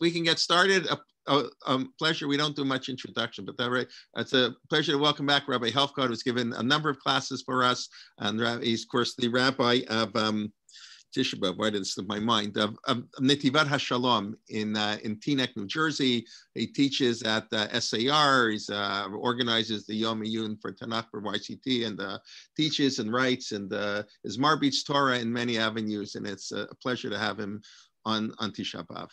we can get started. A, a, a, pleasure. We don't do much introduction, but that right. It's a pleasure to welcome back Rabbi Helfgot, who's given a number of classes for us, and he's of course the rabbi of um, Tisha B'av. Why did it slip my mind? Of, of Netivot Hashalom in uh, in Teaneck, New Jersey. He teaches at uh, SAR. He's uh, organizes the Yom Iyun for Tanakh for YCT and uh, teaches and writes and uh, is Marbitz Torah in many avenues. And it's a pleasure to have him on on Tisha B'av.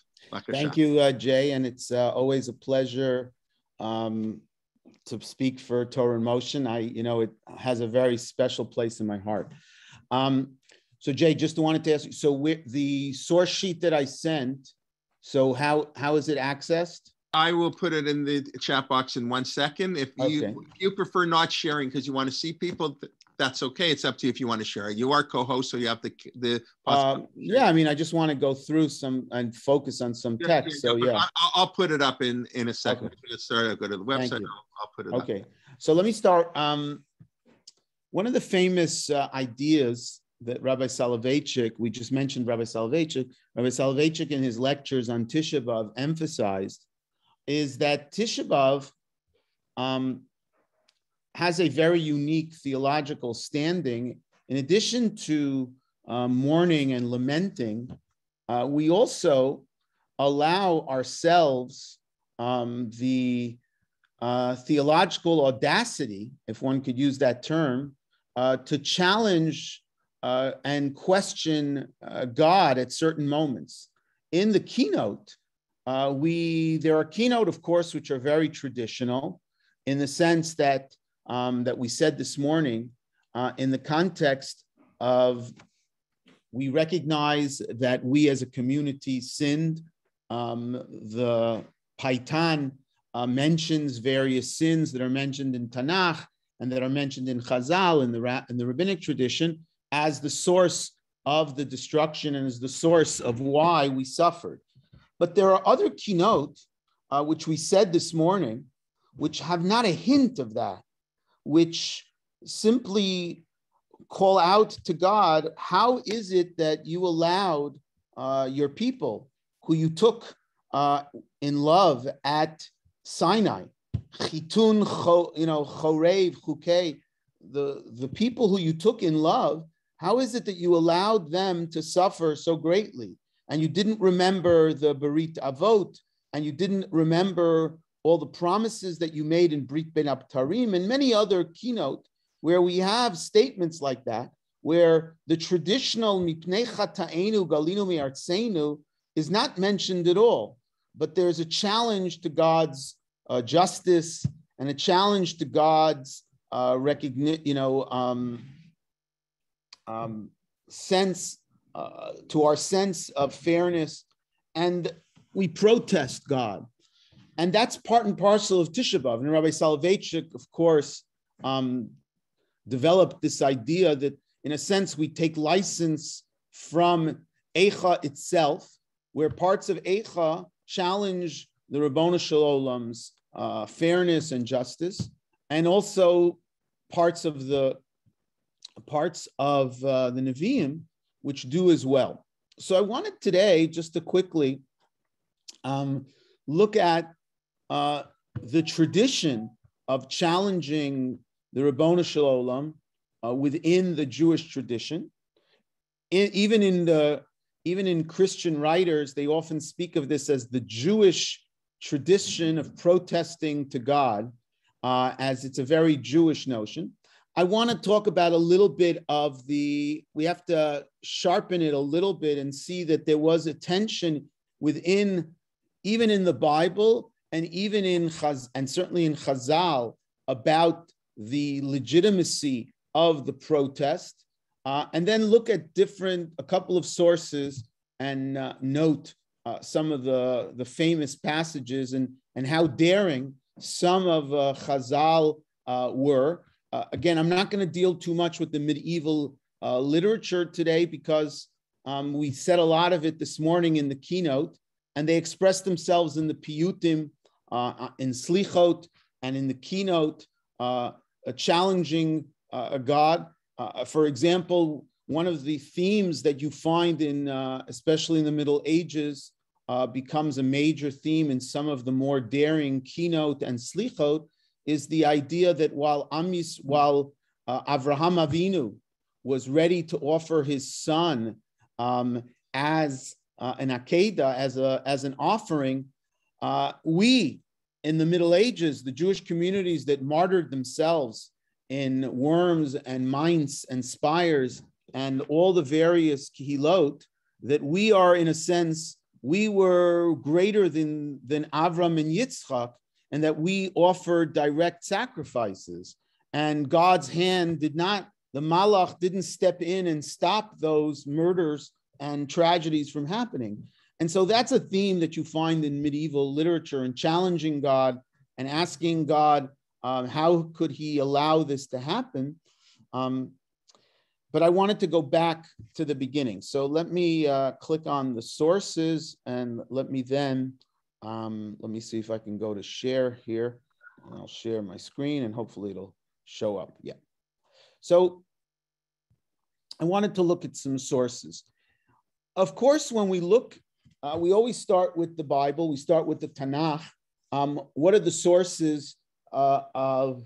Thank you, uh, Jay, and it's uh, always a pleasure um, to speak for Torah in Motion. I, you know, it has a very special place in my heart. Um, so, Jay, just wanted to ask you. So, the source sheet that I sent. So, how how is it accessed? I will put it in the chat box in one second. If you okay. if you prefer not sharing because you want to see people, that's okay. It's up to you if you want to share. You are co-host, so you have the the. Um, yeah, I mean, I just want to go through some and focus on some text. so yeah, I'll, I'll, put it up in in a second. Okay. Started. I'll go to the website. I'll, I'll, put it. Up. Okay, up. so let me start. Um, one of the famous uh, ideas that Rabbi Soloveitchik, we just mentioned Rabbi Soloveitchik, Rabbi Soloveitchik in his lectures on Tisha B'av emphasized is that Tisha B'av um, has a very unique theological standing. In addition to um, mourning and lamenting, uh, we also allow ourselves um, the uh, theological audacity, if one could use that term, uh, to challenge uh, and question uh, God at certain moments. In the kinot, uh, we there are kinot, of course, which are very traditional, in the sense that um, that we said this morning uh, in the context of we recognize that we as a community sinned. Um, the Paitan uh, mentions various sins that are mentioned in Tanakh and that are mentioned in Chazal in the, in the rabbinic tradition as the source of the destruction and as the source of why we suffered. But there are other kinot, uh, which we said this morning, which have not a hint of that which simply call out to God, how is it that you allowed uh, your people who you took uh, in love at Sinai, chitun, you know, chorev, chukei, the, the people who you took in love, how is it that you allowed them to suffer so greatly? And you didn't remember the Berit Avot, and you didn't remember all the promises that you made in Brit Bein HaBetarim and many other kinot where we have statements like that, where the traditional Mipnei Chata'enu Galinu Mi'artzenu is not mentioned at all, but there's a challenge to God's uh, justice and a challenge to God's uh, recognition, you know, um, um, sense uh, to our sense of fairness, and we protest God. And that's part and parcel of Tisha B'Av. And Rabbi Soloveitchik, of course, um, developed this idea that, in a sense, we take license from Eicha itself, where parts of Eicha challenge the Ribbono Shel Olam's uh, fairness and justice, and also parts of the parts of uh, the Nevi'im, which do as well. So I wanted today just to quickly um, look at uh, the tradition of challenging the Ribbono Shel Olam uh, within the Jewish tradition. In, even in the even in Christian writers, they often speak of this as the Jewish tradition of protesting to God, uh, as it's a very Jewish notion. I want to talk about a little bit of the, we have to sharpen it a little bit and see that there was a tension within, even in the Bible, and even in Chaz, and certainly in Chazal about the legitimacy of the protest, uh, and then look at different a couple of sources and uh, note uh, some of the the famous passages and and how daring some of uh, Chazal uh, were. Uh, again, I'm not going to deal too much with the medieval literature today because um, we said a lot of it this morning in the kinot, and they expressed themselves in the piyutim in Slichot and in the kinot, uh, challenging uh, God. Uh, for example, one of the themes that you find in, especially in the Middle Ages, uh, becomes a major theme in some of the more daring kinot and slichot is the idea that while Amis, while uh, Avraham Avinu was ready to offer his son um, as uh, an akeda, as a as an offering, uh, we in the Middle Ages, the Jewish communities that martyred themselves in Worms and Mainz and Spires and all the various kihilot, that we are in a sense we were greater than, than Avram and Yitzchak, and that we offered direct sacrifices. And God's hand did not, the Malach didn't step in and stop those murders and tragedies from happening. And so that's a theme that you find in medieval literature and challenging God and asking God, um, how could he allow this to happen? Um, but I wanted to go back to the beginning. So let me uh, click on the sources and let me then, um, let me see if I can go to share here. And I'll share my screen and hopefully it'll show up. Yeah. So I wanted to look at some sources. Of course, when we look, uh, we always start with the Bible, we start with the Tanakh. Um, what are the sources uh, of,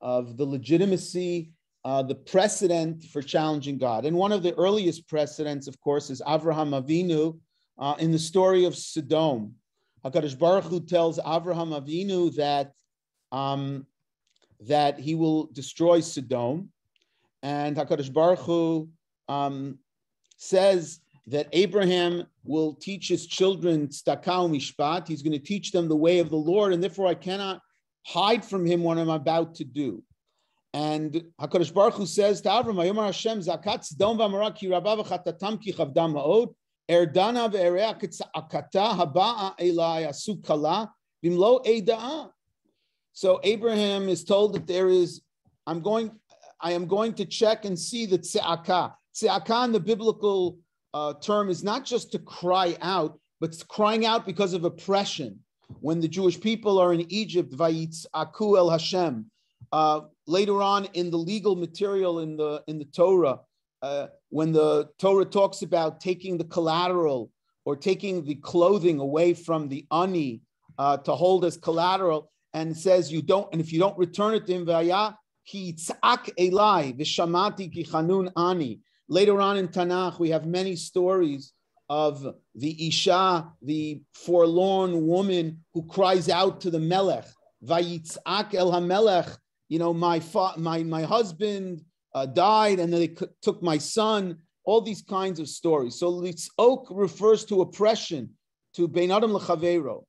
of the legitimacy uh, the precedent for challenging God. And one of the earliest precedents, of course, is Avraham Avinu uh, in the story of Sodom. Hakadosh Baruch Hu tells Avraham Avinu that um, that he will destroy Sodom, and Hakadosh Baruch Hu um, says that Abraham will teach his children stakau mishpat. He's going to teach them the way of the Lord, and therefore I cannot hide from him what I'm about to do. And Hakadosh Baruch Hu says to Avram, "Ayomar Hashem zakat tzedom v'amara ki rabba v'chatatam ki chavdam ma'od erdana ve'erea akata haba'a elai asu kala bimlo eida'a." So Abraham is told that there is, I'm going, I am going to check and see the tze'aka. Tze'aka in the biblical uh, term is not just to cry out, but it's crying out because of oppression. When the Jewish people are in Egypt, vayitzaku el Hashem, uh, later on in the legal material in the in the Torah, uh, when the Torah talks about taking the collateral or taking the clothing away from the ani uh, to hold as collateral, and says you don't, and if you don't return it to him, vaya ki elai v'shamati ki ani. Later on in Tanakh, we have many stories of the Isha, the forlorn woman who cries out to the Melech, Vayitzak el HaMelech, you know, my fa- my my husband uh, died, and then they c- took my son. All these kinds of stories. So litzok refers to oppression, to bein adam lechavero,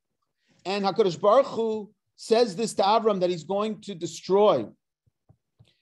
and Hakadosh Baruch Hu says this to Avram that he's going to destroy.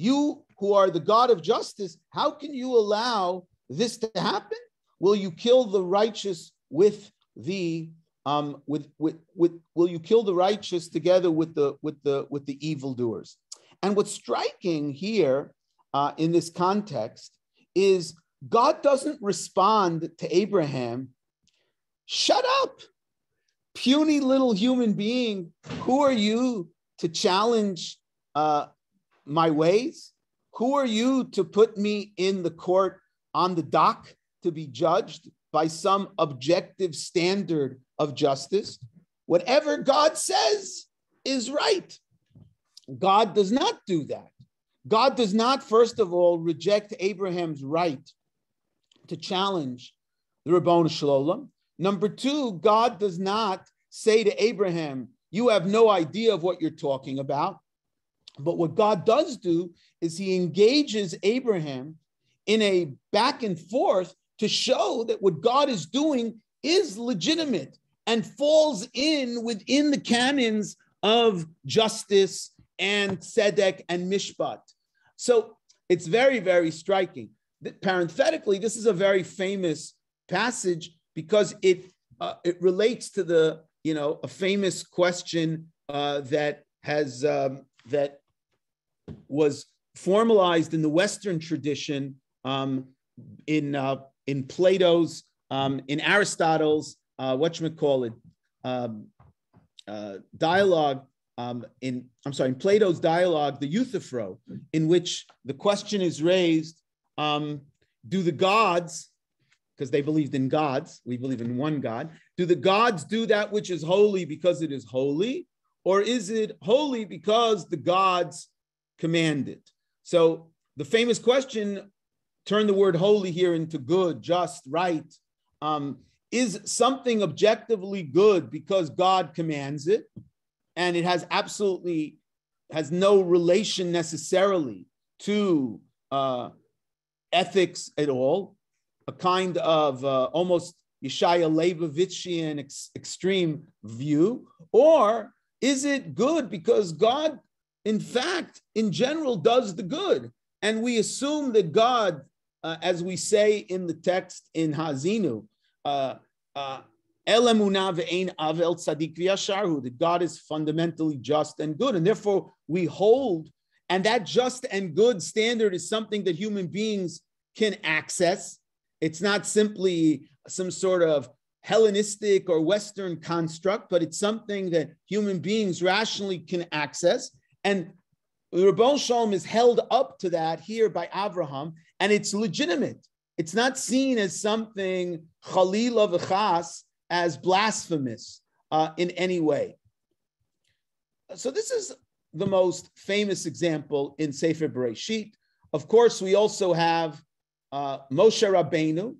You who are the God of justice, how can you allow this to happen? Will you kill the righteous with the um, with, with, with will you kill the righteous together with the with the with the evildoers? And what's striking here uh, in this context is God doesn't respond to Abraham, shut up, puny little human being. Who are you to challenge uh, my ways? Who are you to put me in the court on the dock to be judged by some objective standard of justice? Whatever God says is right. God does not do that. God does not, first of all, reject Abraham's right to challenge the Ribbono Shel Olam. Number two, God does not say to Abraham, You have no idea of what you're talking about. But what God does do is he engages Abraham in a back and forth to show that what God is doing is legitimate and falls in within the canons of justice and Tzedek and Mishpat. So it's very, very striking. Parenthetically, this is a very famous passage because it uh, it relates to the, you know, a famous question uh, that has um, that was formalized in the Western tradition um, in uh, in Plato's, um, in Aristotle's, uh, what you call it, um, uh, dialogue. Um, in I'm sorry, in Plato's dialogue, the Euthyphro, in which the question is raised: um, Do the gods, because they believed in gods, we believe in one God, do the gods do that which is holy because it is holy, or is it holy because the gods command it? So the famous question turn the word holy here into good, just, right. Um, is something objectively good because God commands it, and it has absolutely has no relation necessarily to uh, ethics at all, a kind of uh, almost Yeshaya Leibovitchian ex- extreme view, or is it good because God, in fact, in general, does the good? And we assume that God uh, as we say in the text in Ha'azinu, uh, uh, that God is fundamentally just and good. And therefore, we hold, and that just and good standard is something that human beings can access. It's not simply some sort of Hellenistic or Western construct, but it's something that human beings rationally can access. And Ribbono Shel Olam is held up to that here by Abraham, and it's legitimate. It's not seen as something chalila v'chas, as blasphemous uh, in any way. So this is the most famous example in Sefer Bereshit. Of course, we also have uh, Moshe Rabbeinu,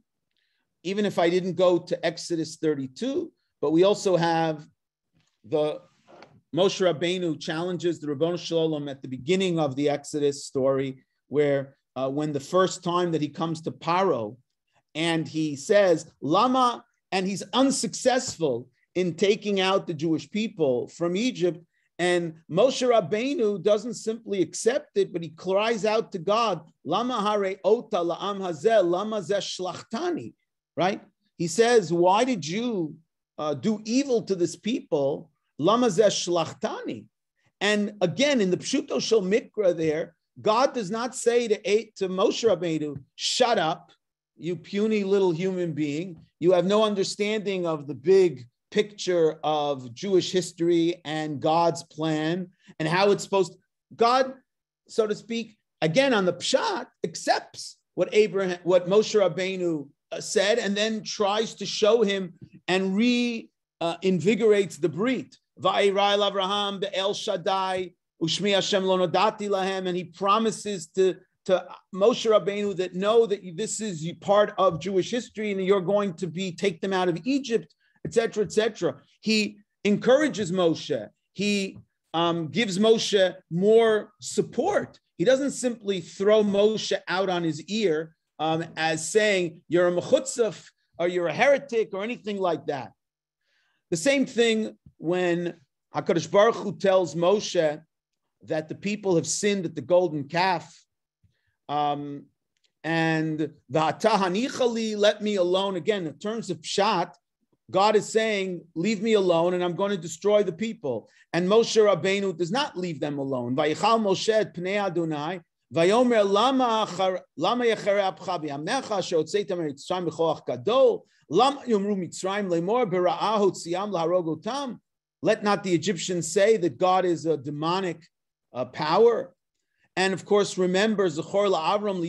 even if I didn't go to Exodus 32, but we also have the Moshe Rabbeinu challenges the Ribbono Shel Olam at the beginning of the Exodus story, where uh, when the first time that he comes to Paro and he says, Lama, and he's unsuccessful in taking out the Jewish people from Egypt. And Moshe Rabbeinu doesn't simply accept it, but he cries out to God, Lama hare ota la'am hazel, lama shlachtani, right? He says, why did you uh, do evil to this people? Lama shlachtani. And again, in the Pshuto Shel Mikra there, God does not say to, to Moshe Rabbeinu, shut up, you puny little human being. You have no understanding of the big picture of Jewish history and God's plan and how it's supposed. God, so to speak, again on the pshat, accepts what Abraham, what Moshe Rabbeinu uh, said, and then tries to show him and reinvigorates uh, the brit. Va'irail Abraham be'el Shaddai Ushmi Hashem lo nodati lahem, and he promises to to Moshe Rabbeinu that know that this is part of Jewish history and you're going to be take them out of Egypt, etc., etc. He encourages Moshe. He um, gives Moshe more support. He doesn't simply throw Moshe out on his ear um, as saying you're a mechutzaf or you're a heretic or anything like that. The same thing when Hakadosh Baruch Hu tells Moshe that the people have sinned at the golden calf. Um, and the let me alone. Again, in terms of pshat, God is saying, leave me alone and I'm going to destroy the people. And Moshe Rabbeinu does not leave them alone. Vayichal Moshe et pnei Adonai, vayomer lama lama yachere apcha b'yamecha asher hotzeitam mitzrayim b'choach gadol, lama yomru mitzrayim lemor bera'ah hotziam laharog Let not the Egyptians say that God is a demonic uh, power. And of course, remember Zechor Avram.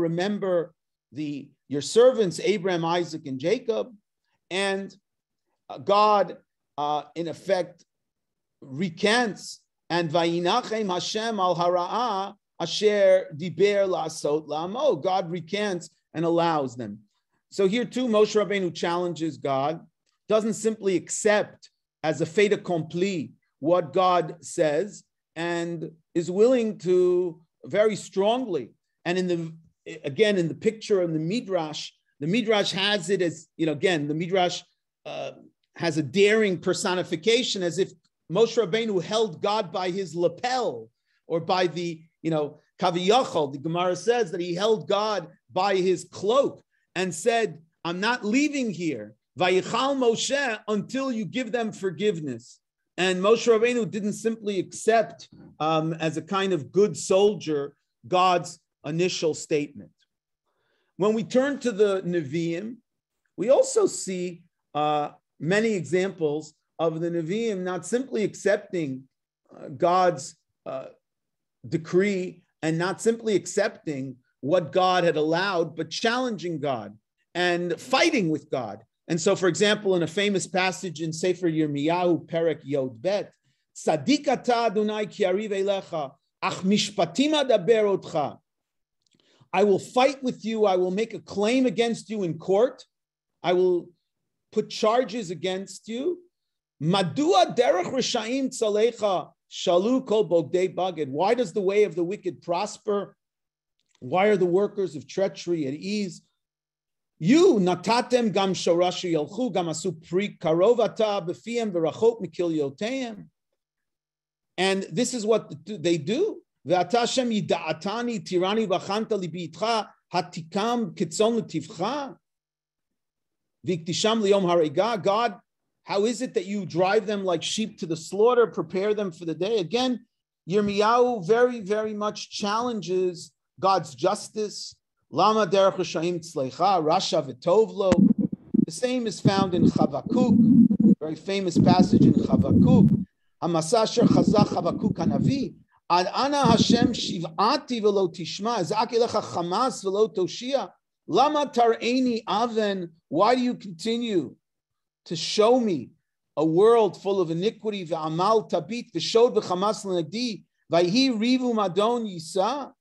Remember the your servants Abraham, Isaac, and Jacob, and uh, God, uh, in effect, recants and vayinachem Hashem al hara'ah asher diber la'asot la'amo. God recants and allows them. So here too, Moshe Rabbeinu challenges God, doesn't simply accept as a fait accompli what God says, and is willing to very strongly. And in the again in the picture in the midrash, the midrash has it as you know again the midrash uh, has a daring personification as if Moshe Rabbeinu held God by his lapel or by the you know kaviyachol. The Gemara says that he held God by his cloak and said, "I'm not leaving here Vayichal Moshe until you give them forgiveness. And Moshe Rabbeinu didn't simply accept um, as a kind of good soldier God's initial statement. When we turn to the Nevi'im, we also see uh, many examples of the Nevi'im not simply accepting uh, God's uh, decree and not simply accepting what God had allowed, but challenging God and fighting with God. And so, for example, in a famous passage in Sefer Yirmiyahu, Perek Yod Bet, Tzadik ata Adonai ki elecha, ach mishpatim adaber otcha. I will fight with you. I will make a claim against you in court. I will put charges against you. Madua derech rishaim tzalecha shalu kol bogdei baged. Why does the way of the wicked prosper? Why are the workers of treachery at ease? You natatem gam shorashi yalchu gam asu pri karovata befiem v'rachot mikil yoteim. And this is what they do. ואתה השם ידעתני, טירני בחנת ליבי איתך, התיקם כצאן לטבך, והקדישם ליום הריגה. God, how is it that you drive them like sheep to the slaughter, prepare them for the day? Again, Yirmiyahu very, very much challenges God's justice. Lama derech Rashaim tzleicha, Rasha v'tovlo. The same is found in Chavakuk, very famous passage in Chavakuk. Hamasasher chazach Chavakuk hanavi. Ad ana Hashem shiv'ati velo tishma, zak elecha chamas velo toshia. Lama tar'eni aven, why do you continue to show me a world full of iniquity, ve'amal tabit, ve'shod v'chamas l'negdi, v'hi rivu madon yisa?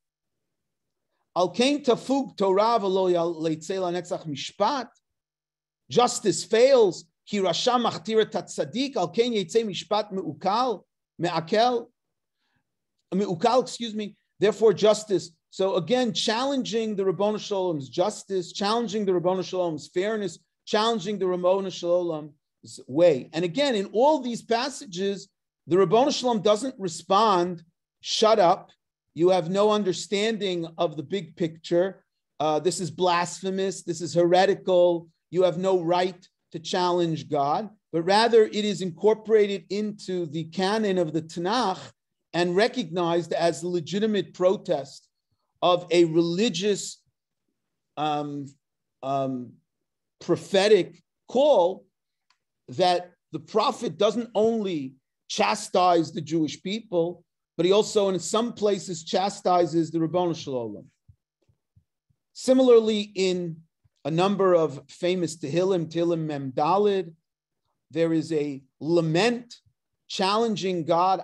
Al kain tafug Torah v'lo leitzela netzach mishpat. Justice fails. Ki rasha machtira tatzadik. Al kain yitzei mishpat me'ukal, me'akel ukal, excuse me, therefore justice. So again, challenging the Ribbono Shel Olam's justice, challenging the Ribbono Shel Olam's fairness, challenging the Ribbono Shel Olam's way. And again, in all these passages, the Ribbono Shel Olam doesn't respond, shut up, you have no understanding of the big picture. Uh, this is blasphemous, this is heretical, you have no right to challenge God, but rather it is incorporated into the canon of the Tanakh and recognized as legitimate protest of a religious um, um, prophetic call that the prophet doesn't only chastise the Jewish people, but he also, in some places, chastises the Ribbono Shel Olam. Similarly, in a number of famous Tehillim, Tehillim Mem Dalid, there is a lament challenging God,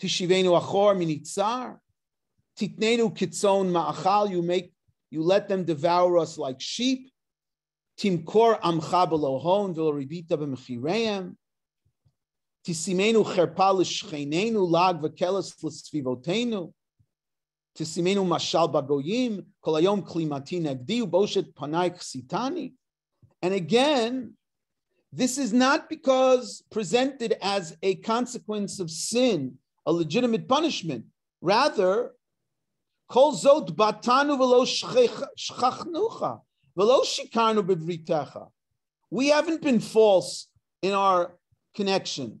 tishivenu achor minitzar, titnenu kitzon ma'achal, you make, you let them devour us like sheep, timkor amcha belohon v'lo ribita b'mechireim, tisimenu cherpa l'shchenenu lag v'keles l'svivotenu, tisimenu mashal bagoyim, kol hayom klimati negdi uboshet panai chsitani. And again, this is not because presented as a consequence of sin, a legitimate punishment. Rather, kol zot batanu v'lo shchachnucha v'lo shikarnu b'vritecha. We haven't been false in our connection.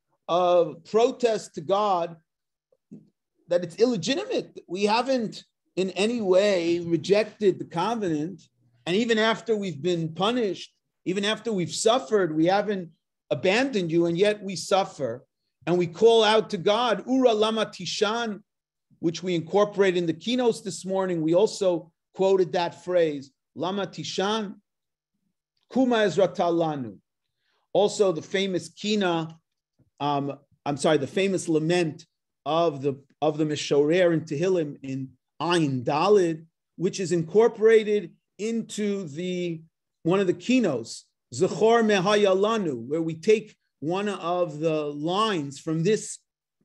of protest to God, that it's illegitimate. We haven't in any way rejected the covenant. And even after we've been punished, even after we've suffered, we haven't abandoned you, and yet we suffer. And we call out to God, Ura Lama Tishan, which we incorporate in the kinots this morning. We also quoted that phrase, Lama Tishan, Kuma Ezratalanu. Also, the famous kina, um, I'm sorry, the famous lament of the of the Mishorer in Tehillim in Ayin Dalid, which is incorporated into the one of the kinots, Zechor Mehayalanu, where we take one of the lines from this,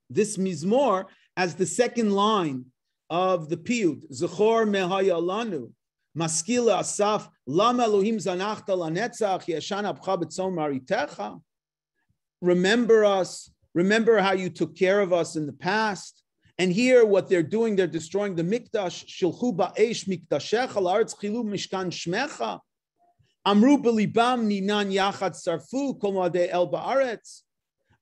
this Mizmor as the second line of the Piyut, Zechor Mehayalanu. Maskila Asaf, Lama Elohim Zanachta Lanetzach, Yeshan Abcha B'tzom Maritecha. Remember us, remember how you took care of us in the past. And here, what they're doing, they're destroying the mikdash. Shilchu ba'esh mikdashecha la'aretz chilu mishkan shmecha. Amru belibam ninan yachad sarfu kol el ba'aretz.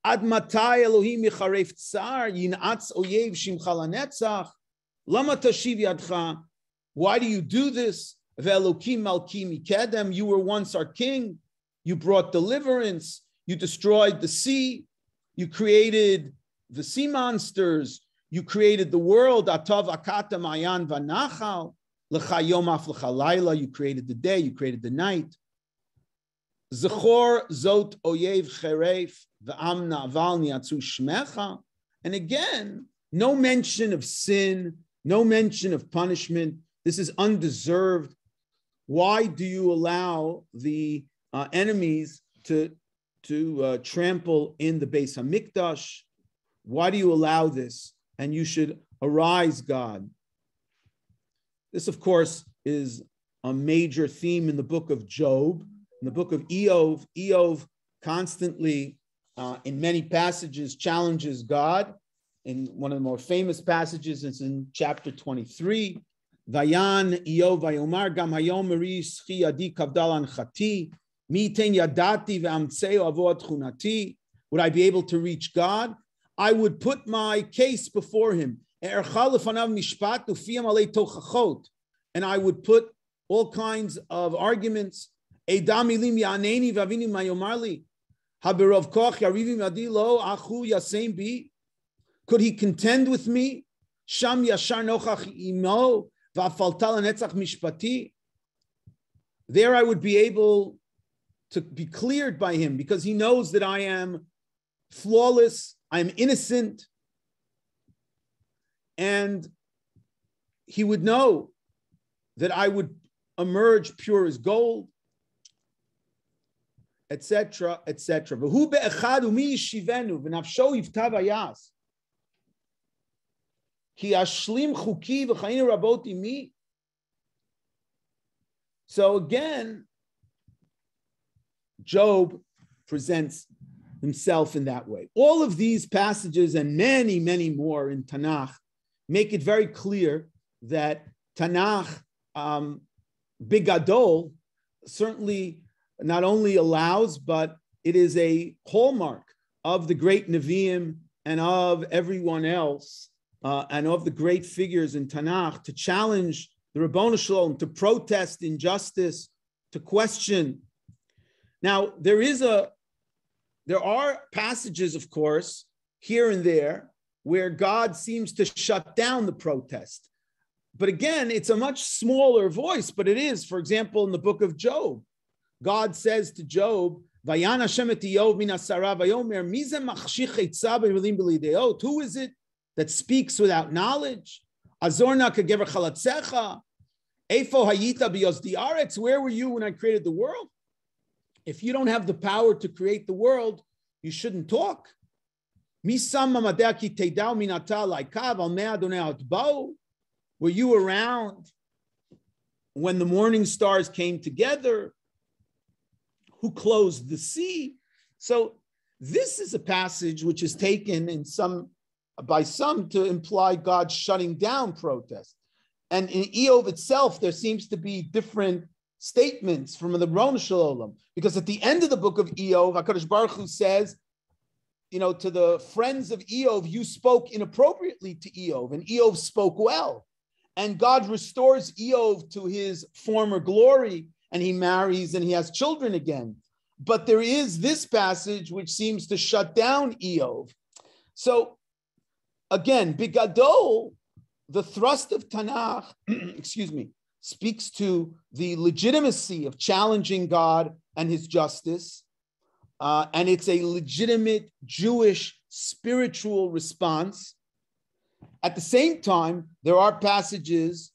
Ad matai Elohim yicharef tsar yinatz oyev shimcha lanetzach. Lama tashiv yadcha. Why do you do this? Ve'elokim malki mikedem. You were once our king. You brought deliverance. You destroyed the sea. You created the sea monsters. You created the world. Atav akata mayan vanachal. L'chayom af l'chalayla. You created the day. You created the night. Zechor zot oyev cheref v'am na'val niatzu shmecha. And again, no mention of sin, no mention of punishment. This is undeserved. Why do you allow the uh, enemies to, to uh, trample in the Beis Hamikdash? Why do you allow this? and you should arise, God. This, of course, is a major theme in the book of Job. In the book of Iyov, Iyov constantly, uh, in many passages, challenges God. In one of the more famous passages is in chapter 23. Vayan Iyov Vayomar Gam Hayom Adi Kavdal Chati Would I be able to reach God? I would put my case before him. And I would put all kinds of arguments. Could he contend with me? Sham yashar mishpati. There I would be able to be cleared by him because he knows that I am flawless I'm innocent. And he would know that I would emerge pure as gold, etc., etc. So again, Job presents himself in that way. All of these passages and many, many more in Tanakh make it very clear that Tanakh, um, Bigadol, certainly not only allows, but it is a hallmark of the great Nevi'im and of everyone else uh, and of the great figures in Tanakh to challenge the Ribbono Shel Olam, to protest injustice, to question. Now, there is a, there are passages, of course, here and there where God seems to shut down the protest. But again, it's a much smaller voice, but it is, for example, in the book of Job. God says to Job, Who is it that speaks without knowledge? Where were you when I created the world? If you don't have the power to create the world, you shouldn't talk. Were you around when the morning stars came together? Who closed the sea? So this is a passage which is taken in some by some to imply God shutting down protest. And in Iyov itself, there seems to be different statements from the Ron Shalom. Because at the end of the book of Iyov, HaKadosh Baruch Hu says, you know, to the friends of Iyov, you spoke inappropriately to Iyov, and Iyov spoke well. And God restores Iyov to his former glory, and he marries and he has children again. But there is this passage which seems to shut down Iyov. So again, Bigadol, the thrust of Tanakh, excuse me, speaks to the legitimacy of challenging God and his justice. Uh, and it's a legitimate Jewish spiritual response. At the same time, there are passages,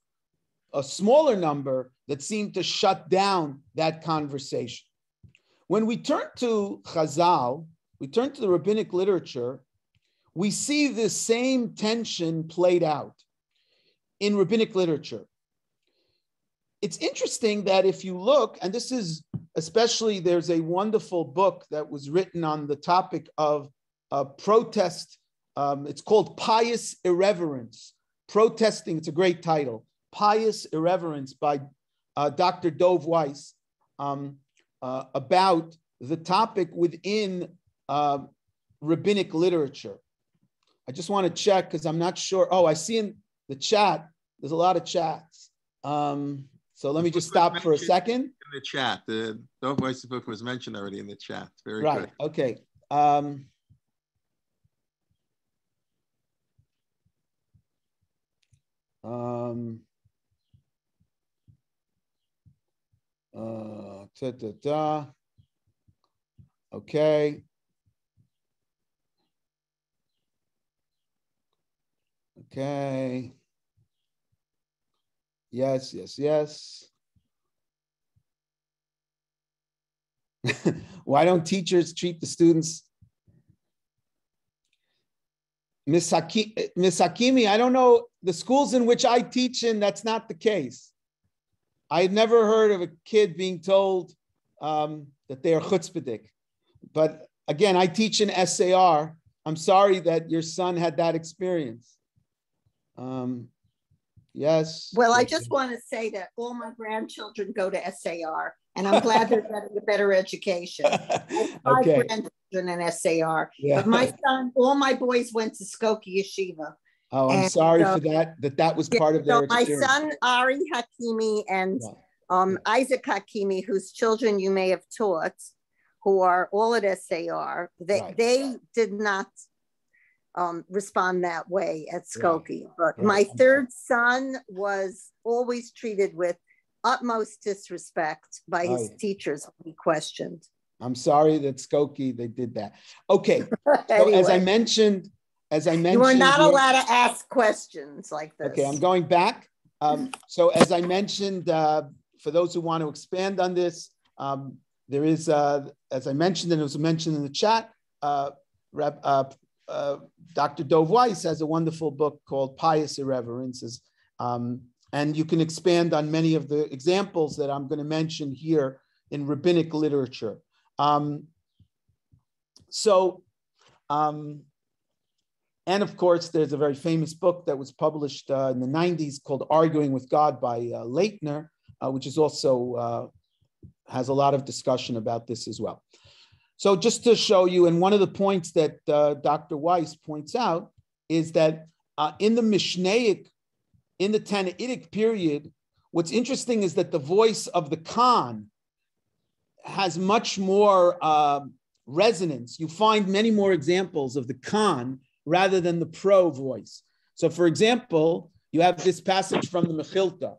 a smaller number, that seem to shut down that conversation. When we turn to Chazal, we turn to the rabbinic literature, we see the same tension played out in rabbinic literature. It's interesting that if you look, and this is especially, there's a wonderful book that was written on the topic of uh, protest. Um, it's called Pious Irreverence. Protesting, it's a great title. Pious Irreverence by uh, Dr. Dov Weiss um, uh, about the topic within uh, rabbinic literature. I just want to check because I'm not sure. Oh, I see in the chat, there's a lot of chats. Um, so let me just stop for a second. In the chat, the Dov Weiss book was mentioned already in the chat. Very right. good. Okay. Um, um, uh, da, da, da. Okay. Okay. Yes, yes, yes. Why don't teachers treat the students? Miss, Haki, Hakimi, I don't know the schools in which I teach in, that's not the case. I had never heard of a kid being told um, that they are chutzpahdik. But again, I teach in SAR. I'm sorry that your son had that experience. Um, yes. Well, I just want to say that all my grandchildren go to SAR, and I'm glad they're getting a better education. Five okay. grandchildren in SAR, yeah. but my son, all my boys went to Skokie Yeshiva. Oh, I'm and, sorry uh, for that. That that was part of their. So my son Ari Hakimi and yeah. um, Isaac Hakimi, whose children you may have taught, who are all at SAR, they right. they did not um, respond that way at Skokie. Right. But right. my third son was always treated with utmost disrespect by his teachers when he questioned. I'm sorry that Skokie they did that. Okay, anyway. so as I mentioned, as I mentioned, you are not allowed to ask questions like this. Okay, I'm going back. Um, so as I mentioned, uh, for those who want to expand on this, um, there is, uh, as I mentioned, and it was mentioned in the chat, uh, Rep, uh, Dr. Dov Weiss has a wonderful book called Pious Irreverences. Um, and you can expand on many of the examples that I'm going to mention here in rabbinic literature. Um, so, um, and of course, there's a very famous book that was published uh, in the 90s called Arguing with God by uh, Laytner, uh, which is also uh, has a lot of discussion about this as well. So just to show you, and one of the points that uh, Dr. Weiss points out is that uh, in the Mishnaic, in the Tannaitic period, what's interesting is that the voice of the con has much more uh, resonance. You find many more examples of the con rather than the pro voice. So, for example, you have this passage from the Mechilta.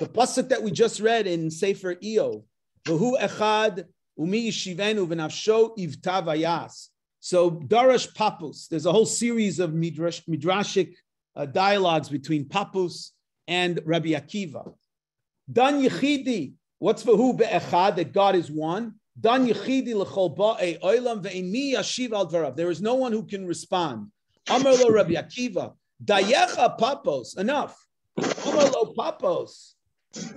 The pasuk that we just read in Sefer Iyov, V'hu echad Umi yishivenu v'nafsho ivta vayas. So Darash Papus, there's a whole series of midrash, midrashic uh, dialogues between Papus and Rabbi Akiva. Dan yichidi, what's v'hu be'echad, that God is one. Dan yichidi l'chol ba'e oilam ve'imi yashiv al dvarav. There is no one who can respond. Amar lo Rabbi Akiva, dayecha papos, enough. Amar lo papos,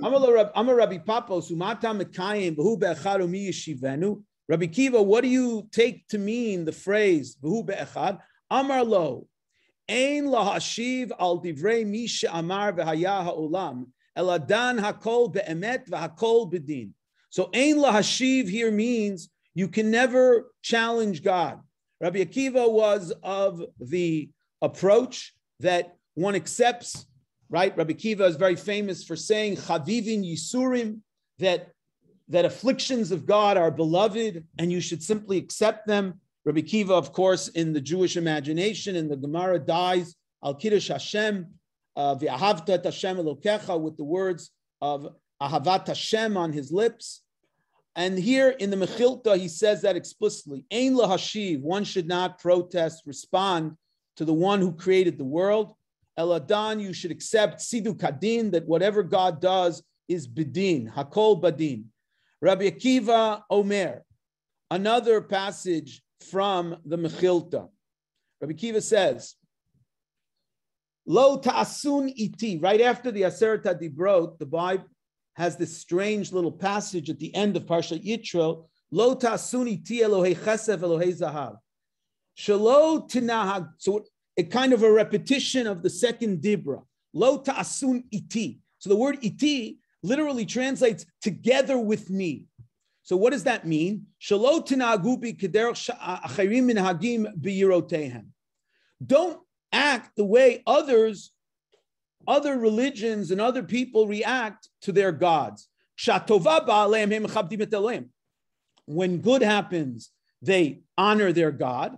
Amar Rabbi Papos, Umata Mekayim, Behu Be'echad Umi Yeshivenu. Rabbi Kiva, what do you take to mean the phrase Behu Be'echad? Amar Lo, Ein lahashiv al divrei mi she'amar v'haya ha'olam, eladan hakol be'emet v'hakol bedin. So Ein lahashiv here means you can never challenge God. Rabbi Akiva was of the approach that one accepts right? Rabbi Kiva is very famous for saying chavivin yisurim, that, that afflictions of God are beloved and you should simply accept them. Rabbi Kiva, of course, in the Jewish imagination, in the Gemara, dies al kiddush Hashem, uh, v'ahavta Hashem elokecha, with the words of ahavat Hashem on his lips. And here in the Mechilta, he says that explicitly. Ein lahashiv, one should not protest, respond to the one who created the world. Eladan, you should accept Tziduk HaDin, that whatever God does is Bedin, Hakol Badin. Rabbi Akiva Omer, another passage from the Mechilta. Rabbi Akiva says, Lo ta'asun iti, right after the Aseret Dibrot, the Bible has this strange little passage at the end of Parsha Yitro, Lo ta'asun iti Elohei chesef Elohei zahav. Shalo tinahag, so it kind of a repetition of the second Dibra. Lo ta'asun iti. So the word iti literally translates together with me. So what does that mean? Don't act the way others, other religions and other people react to their gods. When good happens, they honor their God.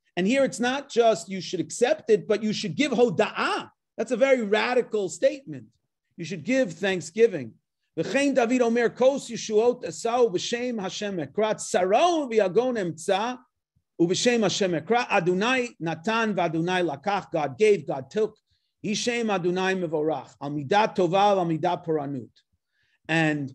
And here it's not just you should accept it, but you should give hoda'ah. That's a very radical statement. You should give thanksgiving. וכן דוד אומר, כוס ישועות עשהו בשם השם אקרא, צרו ויגון אמצא, ובשם השם אקרא, אדוני נתן ואדוני לקח, God gave, God took, היא שם אדוני מבורך, על מידה טובה ועל מידה פורענות. And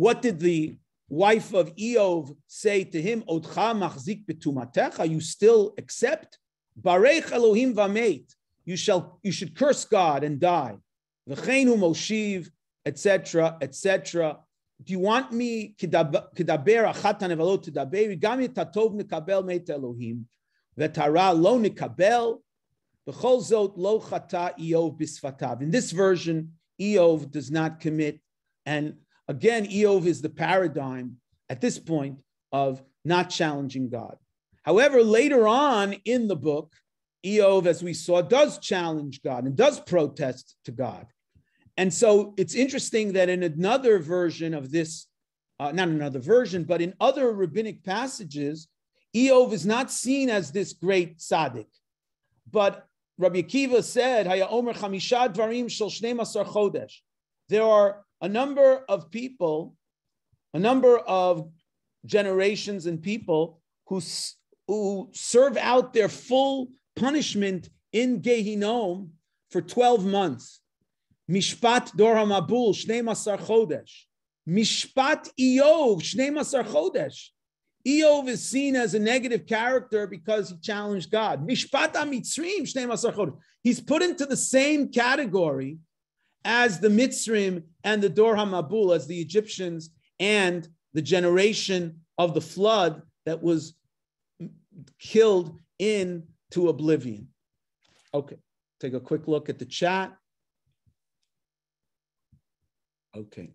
what did the wife of Iyov say to him, Otcha machzik betumatecha, you still accept? Barech Elohim vameit. you shall you should curse God and die. V'cheinu moshiv, etc., etc. Do you want me kedaber achatan evalot tedaber? Gam tatov nikabel meit Elohim, v'tara lo nikabel, v'chol zot lo chata Iyov bisfatav. In this version, Iyov does not commit and again, Iyov is the paradigm at this point of not challenging God. However, later on in the book, Iyov, as we saw, does challenge God and does protest to God. And so it's interesting that in another version of this, uh, not another version, but in other rabbinic passages, Iyov is not seen as this great tzaddik. But Rabbi Akiva said, Omer Dvarim Shel Chodesh. There are a number of people, a number of generations and people who, who serve out their full punishment in Gehinom for 12 months. Mishpat Dor HaMabul, Shnei Masar Chodesh. Mishpat Iyov, Shnei Masar Chodesh. Iyov is seen as a negative character because he challenged God. Mishpat HaMitzrim, Shnei Masar Chodesh. He's put into the same category as the Mitzrim and the Dor HaMabul, as the Egyptians and the generation of the flood that was killed into oblivion. Okay, take a quick look at the chat. Okay.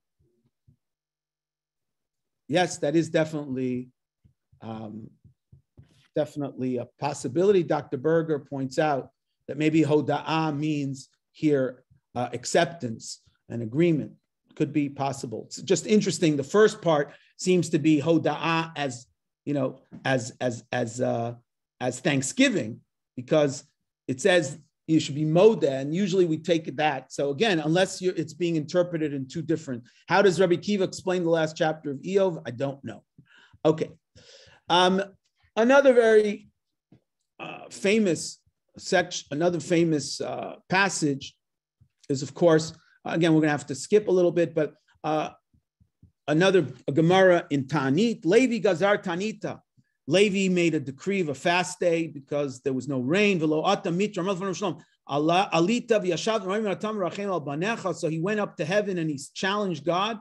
Yes, that is definitely um, definitely a possibility. Dr. Berger points out that maybe hoda'ah means here uh, acceptance and agreement. Could be possible. It's just interesting. The first part seems to be hoda'ah as you know as as as uh, as thanksgiving because it says you should be moda, and usually we take that. So again, unless it's being interpreted in two different. How does Rabbi Kiva explain the last chapter of Iyov? I don't know. Okay, um, another very uh, famous section, another famous uh, passage is, of course, again we're going to have to skip a little bit, but uh, another Gemara in Taanit, Levi Gazar Tanita. Levi made a decree of a fast day because there was no rain. So he went up to heaven and he challenged God.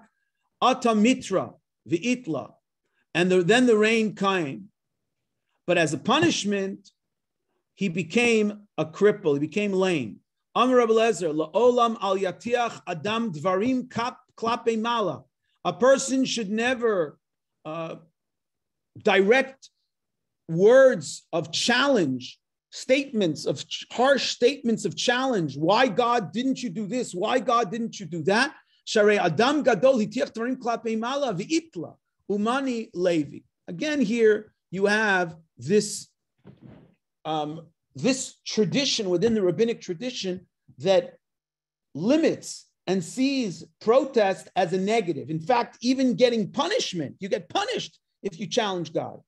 Ata mitra v'itla. And the, then the rain came. But as a punishment, he became a cripple. He became lame. Amr la'olam al yatiach adam dvarim kap mala. A person should never uh, direct words of challenge, statements of harsh statements of challenge. Why God didn't you do this? Why God didn't you do that? Share Adam Gadol klape mala v'itla. umani Levi. Again, here you have this um, this tradition within the rabbinic tradition that limits and sees protest as a negative. In fact, even getting punishment, you get punished if you challenge God.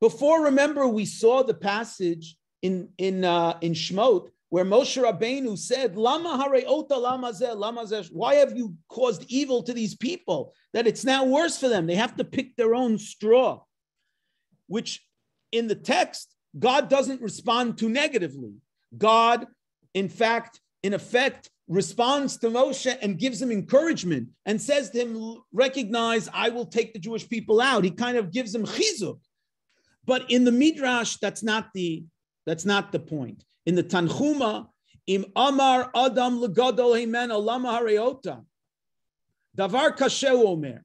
Before, remember, we saw the passage in in uh, in Shmot where Moshe Rabbeinu said, "Lama ota lama zeh, lama zeh. Why have you caused evil to these people that it's now worse for them? They have to pick their own straw." Which, in the text, God doesn't respond to negatively. God, in fact, in effect, responds to Moshe and gives him encouragement and says to him, Recognize, I will take the Jewish people out. He kind of gives him chizuk. But in the Midrash, that's not the that's not the point. In the Tanchuma, im Amar Adam legadol heimen alama hareota. Davar kasher omer.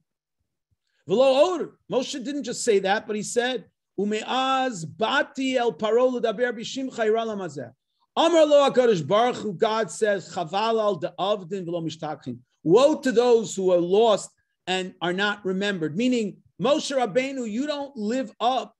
Or. Moshe didn't just say that, but he said, Umeaz bati el parol daber bishim chayra lamazeh. Amar lo HaKadosh Baruch God says, Chaval al de'avdin v'lo mishtachim. Woe to those who are lost and are not remembered. Meaning, Moshe Rabbeinu, you don't live up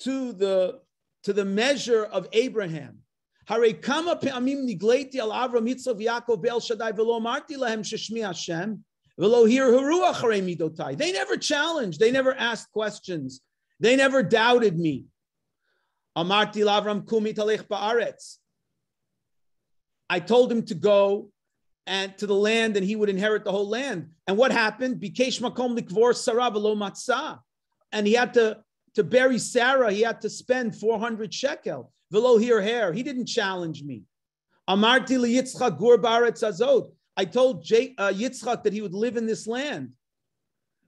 to the, to the measure of Abraham. Hare kama pe'amim nigleiti al Avram Yitzchak Yaakov Be'el Shaddai v'lo marti lahem sheshmi Hashem v'lo hir. They never challenged. They never asked questions. They never doubted me. Amarti lavram kumi talech ba'aretz. I told him to go and to the land, and he would inherit the whole land. And what happened? Bikesh makom likvor sarah matzah. And he had to, to bury Sarah, he had to spend 400 shekel. Velo here hair. He didn't challenge me. Amarti liyitzchak gur baretz azot. I told uh, Yitzchak that he would live in this land.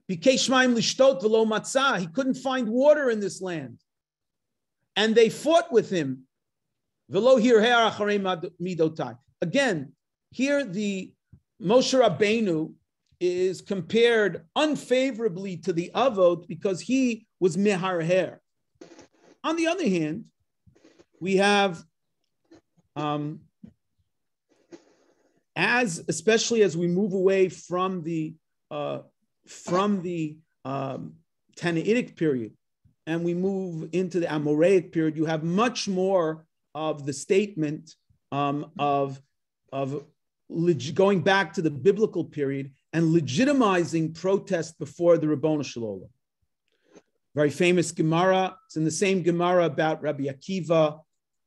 Bikesh maim lishtot velo matzah. He couldn't find water in this land. And they fought with him. Again, here the Moshe Rabbeinu is compared unfavorably to the Avot because he was Meharher. On the other hand, we have, um, as especially as we move away from the uh, from the um, period and we move into the Amoraic period, you have much more of the statement um, of, of leg- going back to the biblical period and legitimizing protest before the Ribbono Shel Olam. Very famous Gemara. It's in the same Gemara about Rabbi Akiva,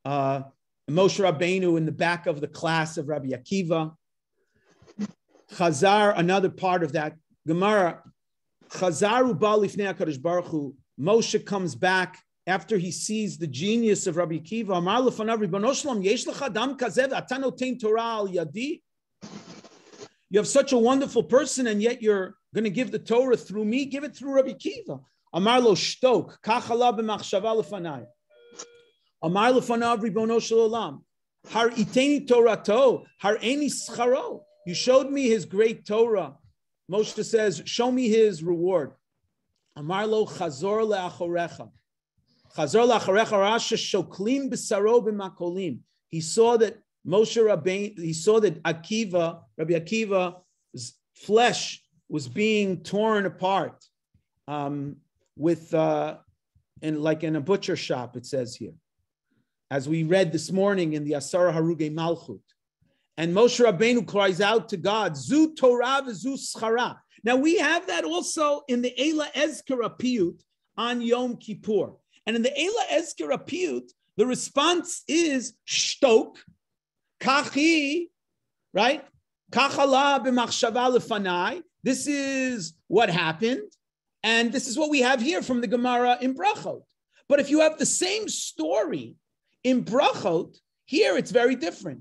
uh, Moshe Rabbeinu in the back of the class of Rabbi Akiva. Chazar, another part of that Gemara. Chazaru Balifnei Hakadosh Baruch Hu. Moshe comes back after he sees the genius of Rabbi Kiva, you have such a wonderful person, and yet you're going to give the Torah through me. Give it through Rabbi Kiva. Amar lo shtok, kachala b'machshava lefanai. Amar lefanav ribono shel Har iteni torato, har eni scharo. You showed me his great Torah. Moshe says, show me his reward. Amar lo chazor le'achorecha. He saw that Moshe Rabbein, he saw that Akiva, Rabbi Akiva's flesh was being torn apart um, with, uh, in, like in a butcher shop, it says here. As we read this morning in the Asara Haruge Malchut. And Moshe Rabbeinu cries out to God, Zu Torah zu schara. Now we have that also in the Ela Ezkara Piyut on Yom Kippur. And in the Ela Ezkira Piyut, the response is shtok, kachi, right? Kachala b'machshava lefanai. This is what happened. And this is what we have here from the Gemara in Brachot. But if you have the same story in Brachot, here it's very different.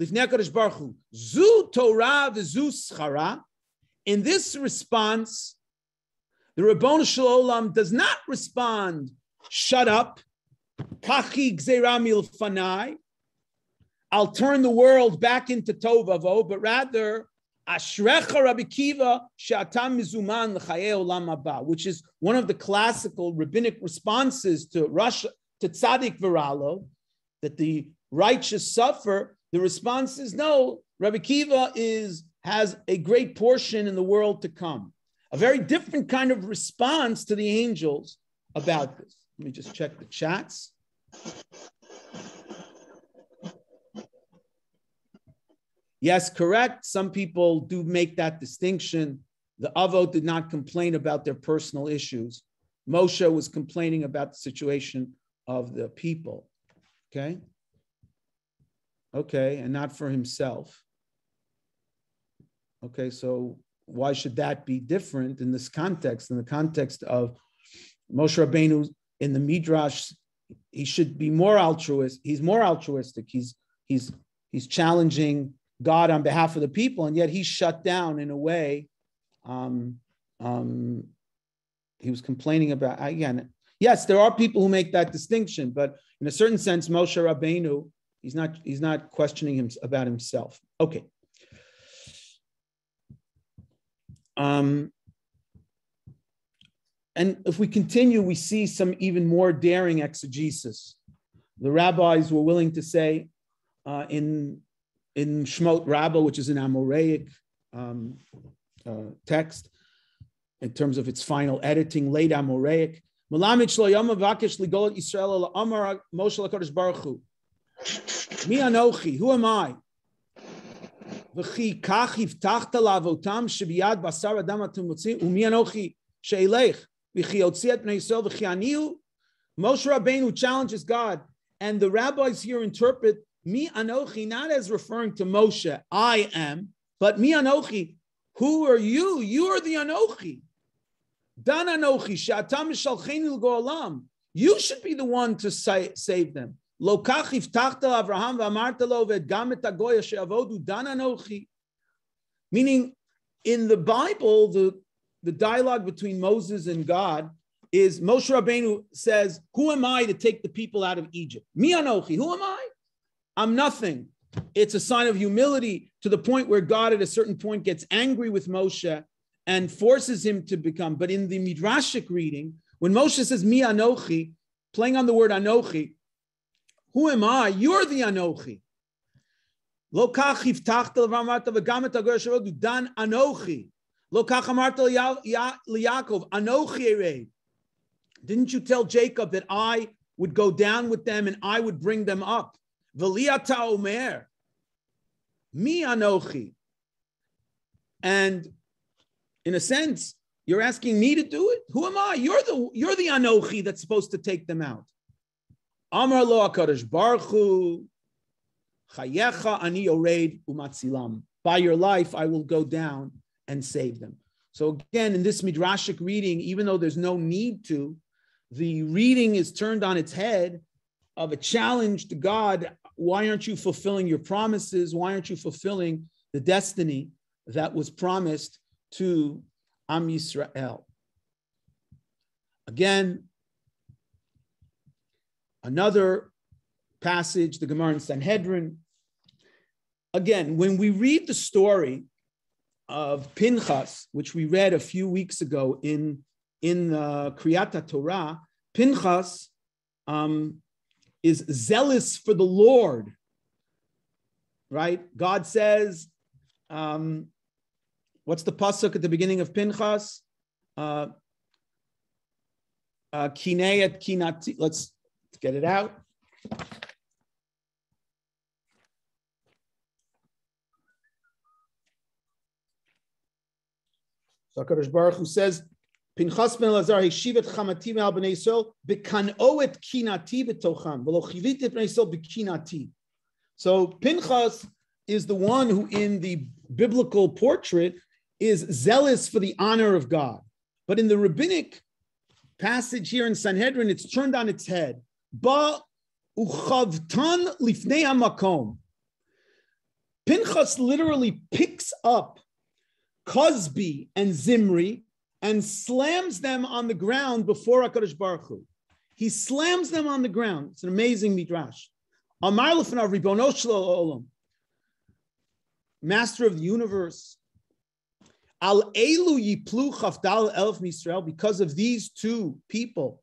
Lifnei Baruch Hu. Zu Torah v'zu schara. In this response, The Ribbono Shel Olam does not respond, shut up, kachi gzeramil fanai, I'll turn the world back into tovavo, but rather, Ashrecha Rabbi Kiva Shatam Mizuman Olam Haba, which is one of the classical rabbinic responses to Russia to Tzaddik Viralo, that the righteous suffer. The response is no. Rabbi Kiva is has a great portion in the world to come. A very different kind of response to the angels about this. Let me just check the chats. Yes, correct. Some people do make that distinction. The Avot did not complain about their personal issues. Moshe was complaining about the situation of the people. Okay. Okay, and not for himself. Okay, so why should that be different in this context? In the context of Moshe Rabbeinu in the Midrash, he should be more altruist. He's more altruistic. He's he's he's challenging God on behalf of the people, and yet he's shut down in a way. Um, um, he was complaining about again. Yes, there are people who make that distinction, but in a certain sense, Moshe Rabbeinu, he's not he's not questioning him about himself. Okay. Um, and if we continue, we see some even more daring exegesis. The rabbis were willing to say uh, in in Shmot Rabbah, which is an Amoraic um, uh, text, in terms of its final editing, late Amoraic. Shlo vakish ligolat Yisrael amar Moshe Baruch. Mi anochi, who am I? V'chi kach hiftachta lavotam shebiyad basar adam atumutzi umi anochi sheilech v'chi yotziat bnei Yisrael v'chi aniu. Moshe Rabbeinu challenges God, and the rabbis here interpret Mi Anochi, not as referring to Moshe, I am, but Mi Anochi, who are you? You are the Anochi. Dan Anochi, Shatam Shalchenil Go'alam. You should be the one to save them. Lo kach iftachta Avraham v'amarta lo v'edgam et agoya she'avodu dan Anochi. Meaning, in the Bible, the, the dialogue between Moses and God is Moshe Rabbeinu says, Who am I to take the people out of Egypt? Mi Anochi, who am I? I'm nothing. It's a sign of humility to the point where God at a certain point gets angry with Moshe and forces him to become. But in the Midrashic reading, when Moshe says, Mi Anochi, playing on the word Anochi, who am I? You're the Anochi. Lo kach hiftachta l'vamarta v'gamet agor sharodu dan Anochi. Lo kach amarta liYakov Anochi erei. Didn't you tell Jacob that I would go down with them and I would bring them up? V'liata omer, mi anochi. And in a sense, you're asking me to do it. Who am I? You're the you're the anochi that's supposed to take them out. Amar lo Hakadosh Baruch Hu, chayecha ani oreid umatzilam. By your life, I will go down and save them. So again, in this midrashic reading, even though there's no need to, the reading is turned on its head of a challenge to God why aren't you fulfilling your promises? Why aren't you fulfilling the destiny that was promised to Am Yisrael? Again, another passage, the Gemara in Sanhedrin. Again, when we read the story of Pinchas, which we read a few weeks ago in, in the Kriyat Torah, Pinchas um, is zealous for the Lord. Right? God says, um, what's the pasuk at the beginning of Pinchas? Uh, uh, kinati. Let's get it out. So Baruch Hu says, Pinchas ben Elazar heshivet chamati al bnei Yisrael bekanoet kinati betocham v'lo chivit bnei Yisrael bekinati. So Pinchas is the one who, in the biblical portrait, is zealous for the honor of God. But in the rabbinic passage here in Sanhedrin, it's turned on its head. Ba uchavtan lifnei hamakom. Pinchas literally picks up Kozbi and Zimri and slams them on the ground before HaKadosh Baruch Hu. He slams them on the ground. It's an amazing midrash. Amar Olam, Master of the universe. Al Elu Yiplu Chavdal Elf Misrael, because of these two people,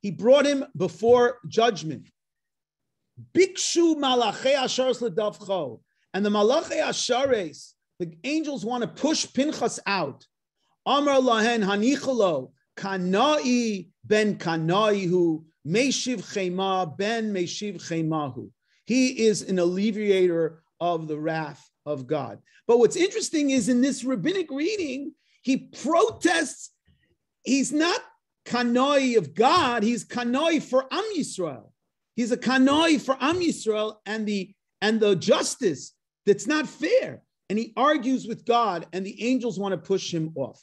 He brought him before judgment. Bikshu malachei ashares ledavcho. And the malachei ashares, the angels want to push Pinchas out. Amar lahen hanichalo kanai ben kanaihu meshiv chema ben meshiv chemahu. He is an alleviator of the wrath of God. But what's interesting is in this rabbinic reading, he protests. He's not kanoi of God, he's kanoi for Am Yisrael. He's a kanoi for Am Yisrael and the and the justice that's not fair. And he argues with God, and the angels want to push him off.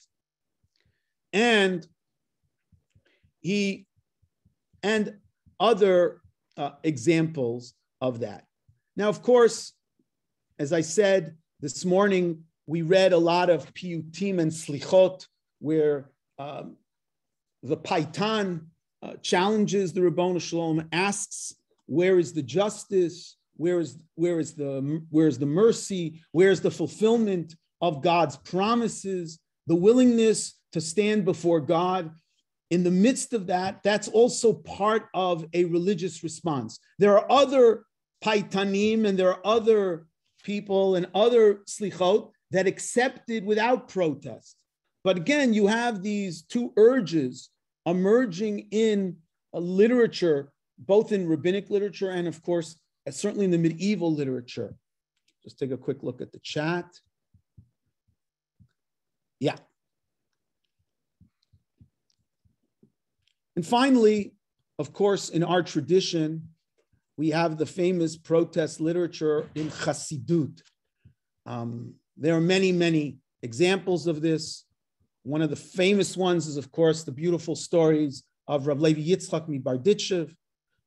And he and other uh, examples of that. Now, of course, as I said this morning, we read a lot of piyutim and slichot, where um, the paitan uh, challenges the Ribbono Shel Olam, asks, "Where is the justice? Where is where is the where is the mercy? Where is the fulfillment of God's promises? The willingness to stand before God." In the midst of that, that's also part of a religious response. There are other paitanim and there are other people and other slichot that accepted without protest. But again, you have these two urges emerging in a literature, both in rabbinic literature and, of course, certainly in the medieval literature. Just take a quick look at the chat. Yeah. And finally, of course, in our tradition, we have the famous protest literature in Chassidut. Um, there are many, many examples of this. One of the famous ones is, of course, the beautiful stories of Rav Levi Yitzchak Mibarditchev.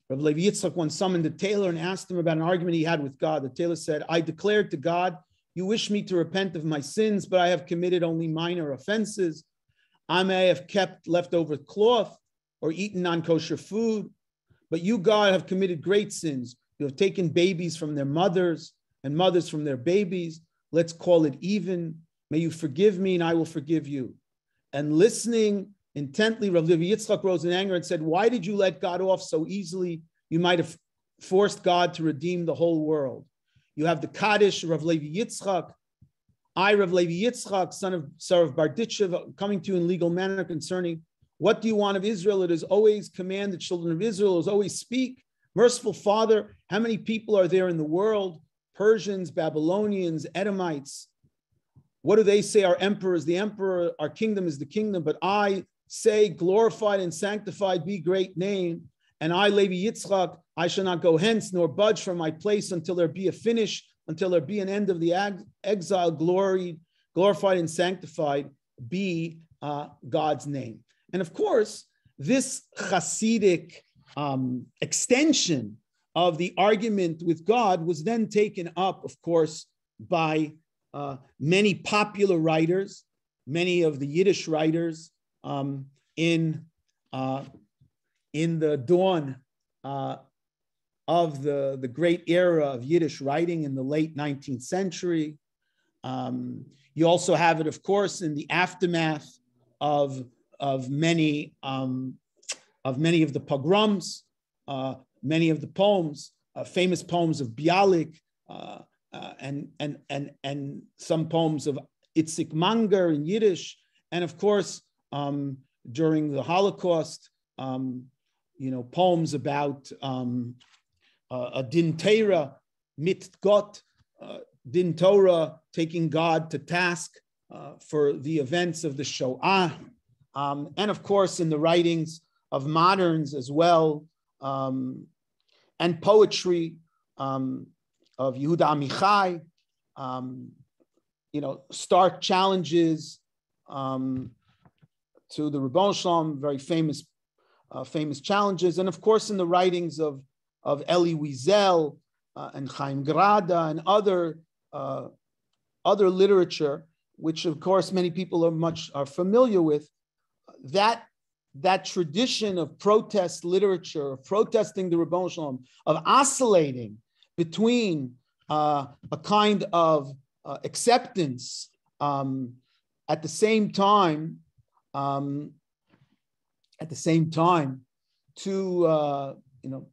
Rav Levi Yitzchak once summoned the tailor and asked him about an argument he had with God. The tailor said, I declared to God, you wish me to repent of my sins, but I have committed only minor offenses. I may have kept leftover cloth or eaten non kosher food but you, God, have committed great sins. You have taken babies from their mothers and mothers from their babies. Let's call it even. May you forgive me and I will forgive you. And listening intently, Rav Levi Yitzchak rose in anger and said, Why did you let God off so easily? You might have forced God to redeem the whole world. You have the Kaddish, Rav Levi Yitzchak. I, Rav Levi Yitzchak, son of Sarav Barditchev, coming to you in legal manner concerning what do you want of Israel? It is always command the children of Israel, is always speak. Merciful Father, how many people are there in the world? Persians, Babylonians, Edomites. What do they say? Our emperor is the emperor, our kingdom is the kingdom. But I say, glorified and sanctified be great name. And I, Levi Yitzchak, I shall not go hence nor budge from my place until there be a finish, until there be an end of the exile. Glory, glorified and sanctified be uh, God's name. And of course, this Hasidic um, extension of the argument with God was then taken up, of course, by uh, many popular writers, many of the Yiddish writers um, in, uh, in the dawn uh, of the, the great era of Yiddish writing in the late 19th century. Um, you also have it, of course, in the aftermath of of many um, of many of the pogroms, uh, many of the poems, uh, famous poems of Bialik, uh, uh, and and and and some poems of Itzik Manger in Yiddish, and of course um, during the Holocaust, um, you know poems about um, uh, a din Torah, mit Gott, uh, din Torah, taking God to task for the events of the Shoah. um, and of course in the writings of moderns as well, um, and poetry um, of Yehuda Amichai, um, you know, stark challenges um, to the Ribbono Shel Olam, very famous, uh, famous challenges, and of course in the writings of, of Elie Wiesel uh, and Chaim Grada and other, uh, other literature, which of course many people are much are familiar with, that that tradition of protest literature, of protesting the Ribbono Shel Olam, of oscillating between uh, a kind of uh, acceptance um, at the same time, um, at the same time, to uh, you know,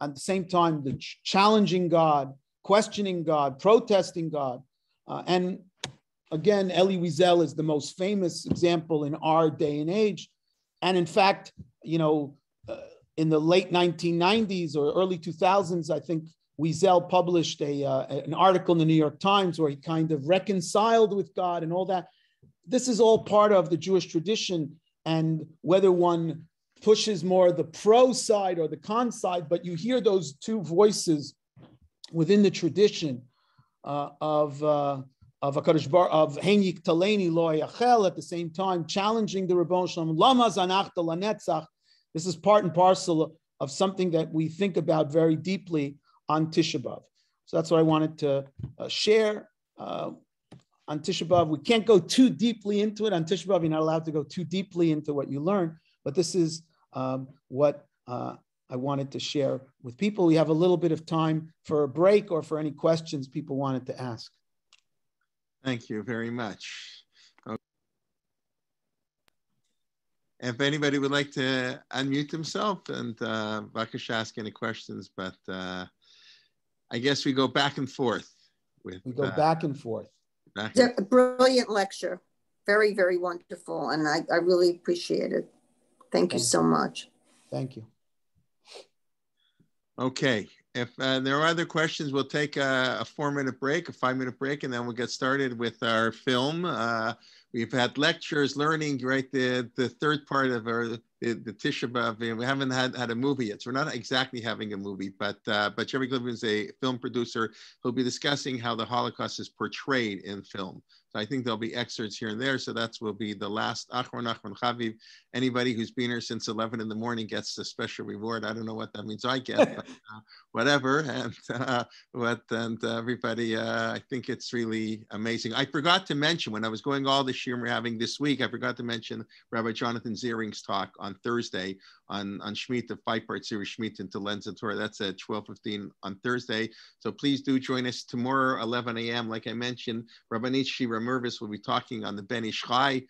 at the same time, the ch- challenging God, questioning God, protesting God, uh, and again, Elie Wiesel is the most famous example in our day and age. And in fact, you know, in the late 1990s or early 2000s, I think Wiesel published a, uh, an article in the New York Times where he kind of reconciled with God and all that. This is all part of the Jewish tradition. And whether one pushes more the pro side or the con side, but you hear those two voices within the tradition uh, of uh, of Hakadosh Bar of Henyik Taleni Lo Yachel at the same time challenging the Ribbono Shel Olam Lama Zanachta Lanetzach. This is part and parcel of something that we think about very deeply on Tisha B'av. So that's what I wanted to uh, share uh, on Tisha B'av. We can't go too deeply into it on Tisha B'av. You're not allowed to go too deeply into what you learn, but this is um, what uh, I wanted to share with people. We have a little bit of time for a break or for any questions people wanted to ask. Thank you very much. Okay. If anybody would like to unmute himself and uh, Vakish ask any questions, but uh, I guess we go back and forth with. We go uh, back and forth. Back and a brilliant lecture. Very, very wonderful. And I, I really appreciate it. Thank, Thank you so much. Thank you. Okay. If uh, there are other questions, we'll take a, a, four minute break, a five minute break, and then we'll get started with our film. We've had lectures, learning, right? The, the third part of our the, the Tisha B'Av. We haven't had, had a movie yet, so we're not exactly having a movie, but uh, but Jerry Glickman is a film producer who'll be discussing how the Holocaust is portrayed in film. So I think there'll be excerpts here and there. So that will be the last Achron Achron Chaviv. Anybody who's been here since 11 in the morning gets a special reward. I don't know what that means. I get, but, uh, whatever. And uh, what and uh, everybody, uh, I think it's really amazing. I forgot to mention when I was going all the we're having this week. I forgot to mention Rabbi Jonathan Ziring's talk on Thursday on on Shemitah, five part series Shemitah into Lens and Torah. That's at 12:15 on Thursday. So please do join us tomorrow, 11 a.m. Like I mentioned, Rabbanit Shira Mirvis will be talking on the Ben Ish Chai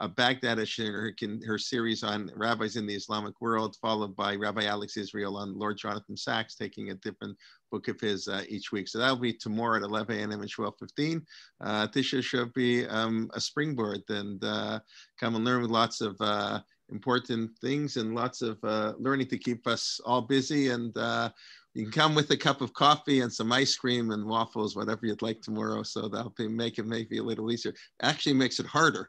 uh, Baghdad her, her series on rabbis in the Islamic world, followed by Rabbi Alex Israel on Lord Jonathan Sacks, taking a different book of his uh, each week. So that'll be tomorrow at 11 a.m. and 12:15. Uh, Tisha should be um, a springboard and uh, come and learn with lots of uh, important things and lots of uh, learning to keep us all busy and uh, you can come with a cup of coffee and some ice cream and waffles, whatever you'd like tomorrow. So that'll be, make it maybe a little easier. Actually makes it harder.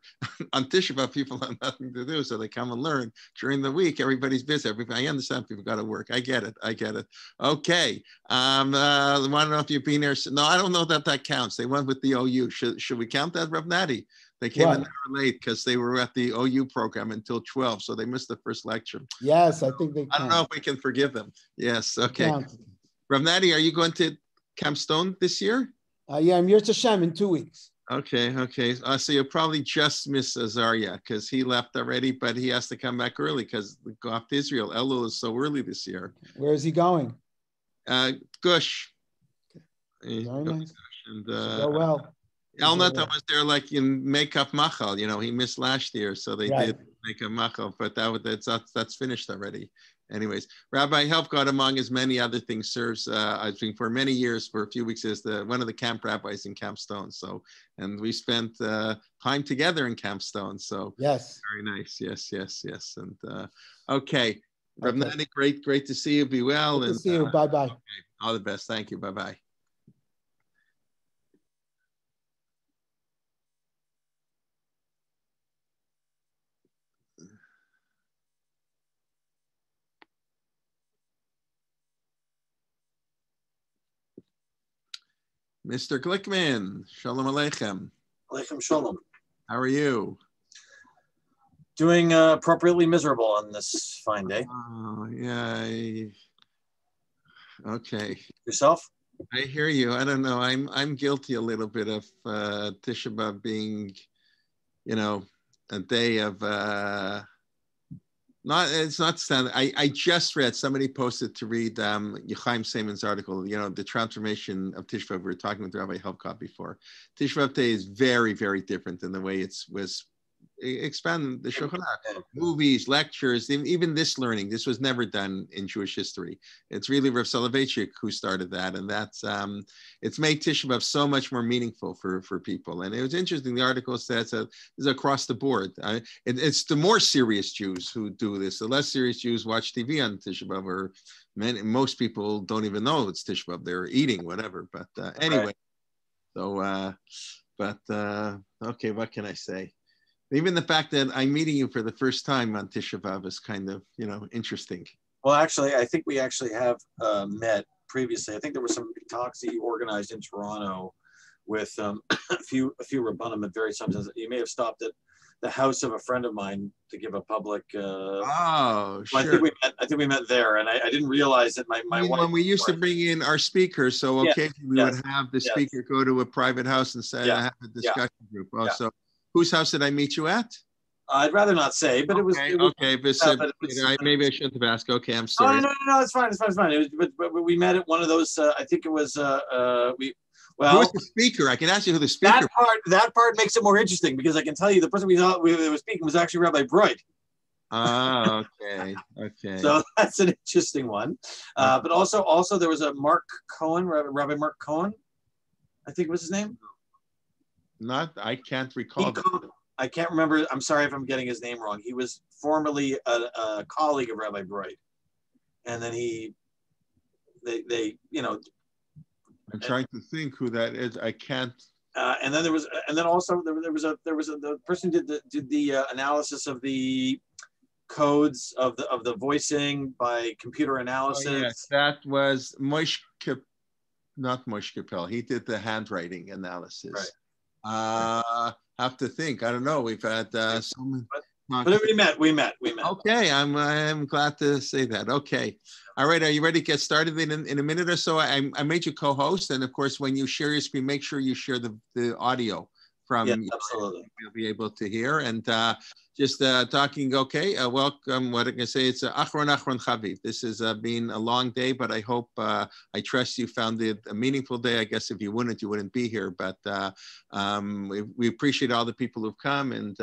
On Tisha B'Av, people have nothing to do, so they come and learn. During the week, everybody's busy. Everybody, I understand people got to work. I get it. I get it. Okay. Um, uh, I don't know if you've been there. No, I don't know that that counts. They went with the OU. Should, should we count that, Rev Natty? They came what? an hour late because they were at the OU program until 12, so they missed the first lecture. Yes, I think they. Can. I don't know if we can forgive them. Yes, okay. Rav Nadi, are you going to Camp Stone this year? Uh, yeah, I'm here to Shem in two weeks. Okay, okay. Uh, so you'll probably just miss Azaria because he left already, but he has to come back early because go off to Israel. Elul is so early this year. Where is he going? Uh, Gush. Very nice. And, uh, go well. Elnathan was there like in makeup machal. You know, he missed last year, so they right. did make a machal, but that that's that's finished already. Anyways, Rabbi Helfgot, among his many other things, serves uh, I've been for many years, for a few weeks, as the one of the camp rabbis in Camp Stone. So, and we spent uh, time together in Camp Stone. So, yes, very nice. Yes, yes, yes. And uh, okay, okay. great, great to see you. Be well. Good and see you. Uh, bye, bye. Okay. All the best. Thank you. Bye, bye. Mr. Glickman, Shalom Aleichem. Aleichem Shalom. How are you? Doing uh, appropriately miserable on this fine day. Oh, yeah. I... Okay. Yourself? I hear you. I don't know. I'm I'm guilty a little bit of uh, Tisha B'av being, you know, a day of uh, not. It's not standard. I I just read somebody posted to read um Yechaim article. You know, the transformation of Tisha We were talking with Rabbi Helfgot before. Tisha B'av Day is very very different than the way it's was expand the Shulchan movies, lectures, even this learning. This was never done in Jewish history. It's really Rav Soloveitchik who started that, and that's um, it's made Tisha B'av so much more meaningful for for people. And it was interesting. The article says that is across the board. it, it's the more serious Jews who do this. The less serious Jews watch TV on Tisha B'av, or many, most people don't even know it's Tisha B'av. They're eating whatever. But uh, anyway, right. so. Uh, but uh, okay, what can I say? Even the fact that I'm meeting you for the first time on Tisha B'av is kind of, you know, interesting. Well, actually, I think we actually have uh, met previously. I think there were some talks that you organized in Toronto with um, a few a few rabbanim at various times. You may have stopped at the house of a friend of mine to give a public. Uh, oh, sure. I think we met. I think we met there, and I, I didn't realize that my my when we used to bring in our speakers, so occasionally yes, we yes, would have the speaker go to a private house and say, "I have a discussion group." Oh, so Whose house did I meet you at? I'd rather not say, but okay, it was. It was okay, but, uh, but was, I, maybe I shouldn't have asked. Okay, I'm sorry. No, no, no, no, it's fine. It's fine. It's fine. It was, but, but we met at one of those. Uh, I think it was. Uh, uh, we. Well, who's the speaker? I can ask you who the speaker. That part. That part makes it more interesting because I can tell you the person we thought we was speaking was actually Rabbi Broid. Ah, okay, okay. so that's an interesting one. Uh, but also, also there was a Mark Cohen, Rabbi Mark Cohen, I think was his name. Not, I can't recall. I can't remember. I'm sorry if I'm getting his name wrong. He was formerly a, a colleague of Rabbi Broid, and then he, they, they, you know. I'm trying and, to think who that is. I can't. Uh, and then there was, and then also there, there was a there was a the person did the did the uh, analysis of the codes of the of the voicing by computer analysis. Oh, yes, that was Moish, not Moish Capel. He did the handwriting analysis. Right. Uh, have to think. I don't know. We've had uh, so many. But, but we met. We met. We met. Okay, I'm I'm glad to say that. Okay, all right. Are you ready to get started in in a minute or so? I I made you co-host, and of course, when you share your screen, make sure you share the the audio from. Absolutely. You'll be able to hear and. Uh, just uh, talking, okay, uh, welcome. What I can say, it's uh, Achron Achron Chaviv. This has uh, been a long day, but I hope, uh, I trust you found it a meaningful day. I guess if you wouldn't, you wouldn't be here. But uh, um, we, we, appreciate all the people who've come. And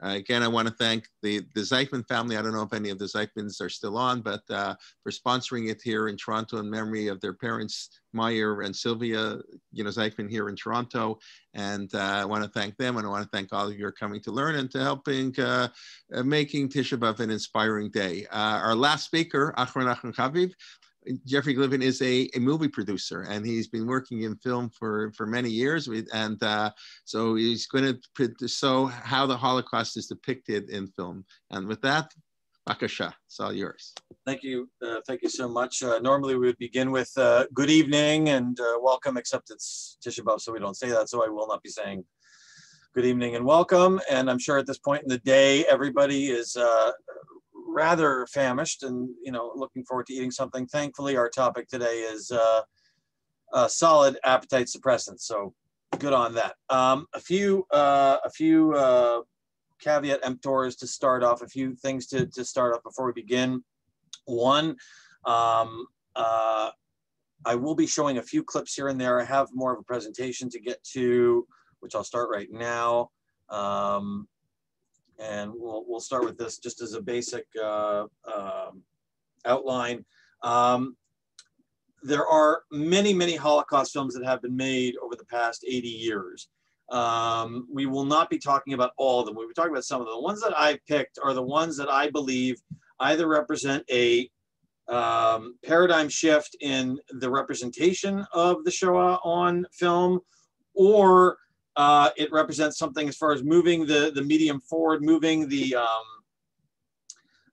again, I want to thank the, the Zeichman family. I don't know if any of the Zeichmans are still on, but for sponsoring it here in Toronto in memory of their parents, Meyer and Sylvia, you know, Zeichman here in Toronto. And I want to thank them, and I want to thank all of you are coming to learn and to helping uh, uh, making Tisha B'av an inspiring day. Uh, our last speaker, Achron Achron Chaviv, Jeffrey Glivin is a, a movie producer, and he's been working in film for, for many years. And uh, so he's going to show how the Holocaust is depicted in film. And with that, Akasha, it's all yours. Thank you. Uh, thank you so much. Uh, normally we would begin with uh, good evening and welcome, except it's Tisha B'Av, so we don't say that. So I will not be saying good evening and welcome. And I'm sure at this point in the day, everybody is uh, rather famished and, you know, looking forward to eating something. Thankfully, our topic today is uh, solid appetite suppressants. So good on that. Um, a few, a few caveat emptors to start off, a few things to, to start off before we begin. One, um, uh, I will be showing a few clips here and there. I have more of a presentation to get to, which I'll start right now. Um, and we'll, we'll start with this just as a basic uh, um, outline. Um, there are many, many Holocaust films that have been made over the past 80 years. Um, we will not be talking about all of them. We were talking about some of them. The ones that I picked are the ones that I believe either represent a um, paradigm shift in the representation of the Shoah on film, or uh, it represents something as far as moving the, the medium forward, moving the um,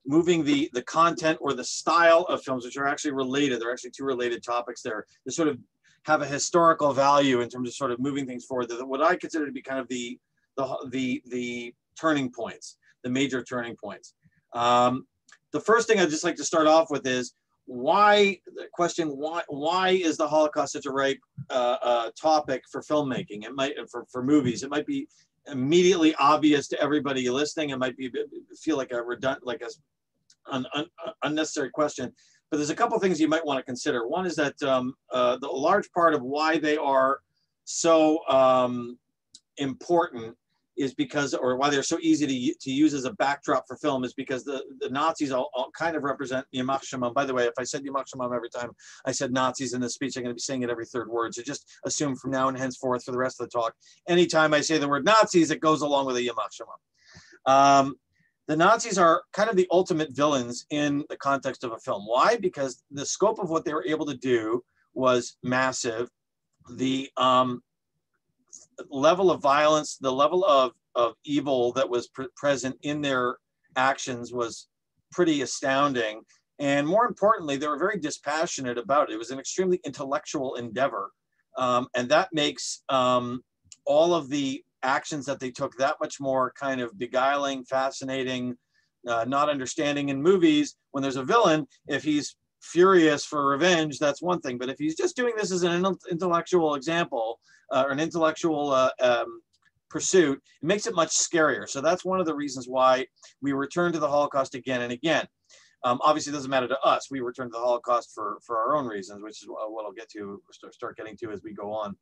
moving the the content or the style of films, which are actually related. They're actually two related topics there. The sort of have a historical value in terms of sort of moving things forward. What I consider to be kind of the the the, the turning points, the major turning points. Um, the first thing I'd just like to start off with is why the question why why is the Holocaust such a ripe uh, uh, topic for filmmaking? It might for for movies. It might be immediately obvious to everybody listening. It might be feel like a redundant, like a an, un, unnecessary question. But there's a couple things you might want to consider. One is that um, uh, the large part of why they are so um, important is because, or why they're so easy to, to use as a backdrop for film is because the, the Nazis all, all kind of represent Yamach. By the way, if I said Yamach every time I said Nazis in this speech, I'm going to be saying it every third word. So just assume from now and henceforth for the rest of the talk, anytime I say the word Nazis, it goes along with a Yamach. Um, the Nazis are kind of the ultimate villains in the context of a film. Why? Because the scope of what they were able to do was massive. The um, level of violence, the level of, of evil that was pre present in their actions was pretty astounding. And more importantly, they were very dispassionate about it. It was an extremely intellectual endeavor. Um, and that makes um, all of the actions that they took that much more kind of beguiling, fascinating, uh, not understanding in movies when there's a villain. If he's furious for revenge, that's one thing. But if he's just doing this as an intellectual example uh, or an intellectual uh, um, pursuit, it makes it much scarier. So that's one of the reasons why we return to the Holocaust again and again. Um, obviously, it doesn't matter to us. We return to the Holocaust for, for our own reasons, which is what I'll get to, start getting to as we go on.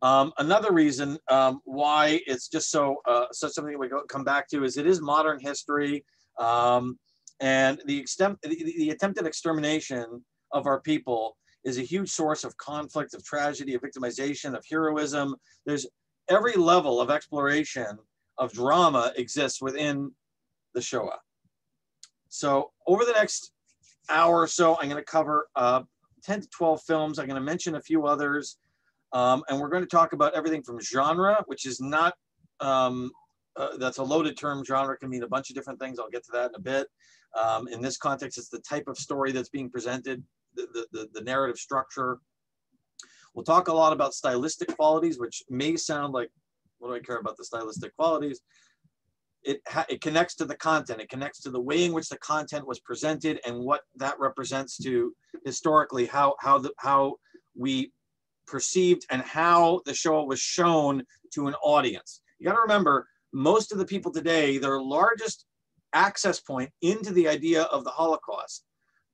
Um, another reason um, why it's just so uh, such something we go, come back to is it is modern history. Um, and the, extent, the, the attempted extermination of our people is a huge source of conflict, of tragedy, of victimization, of heroism. There's every level of exploration of drama exists within the Shoah. So over the next hour or so, I'm going to cover uh, 10 to 12 films. I'm going to mention a few others. Um, and we're going to talk about everything from genre, which is not, um, uh, that's a loaded term. Genre can mean a bunch of different things. I'll get to that in a bit. Um, in this context, it's the type of story that's being presented, the, the, the narrative structure. We'll talk a lot about stylistic qualities, which may sound like, what do I care about the stylistic qualities? It, it connects to the content. It connects to the way in which the content was presented and what that represents to historically how how the how we perceived and how the show was shown to an audience. You got to remember, most of the people today, their largest access point into the idea of the Holocaust,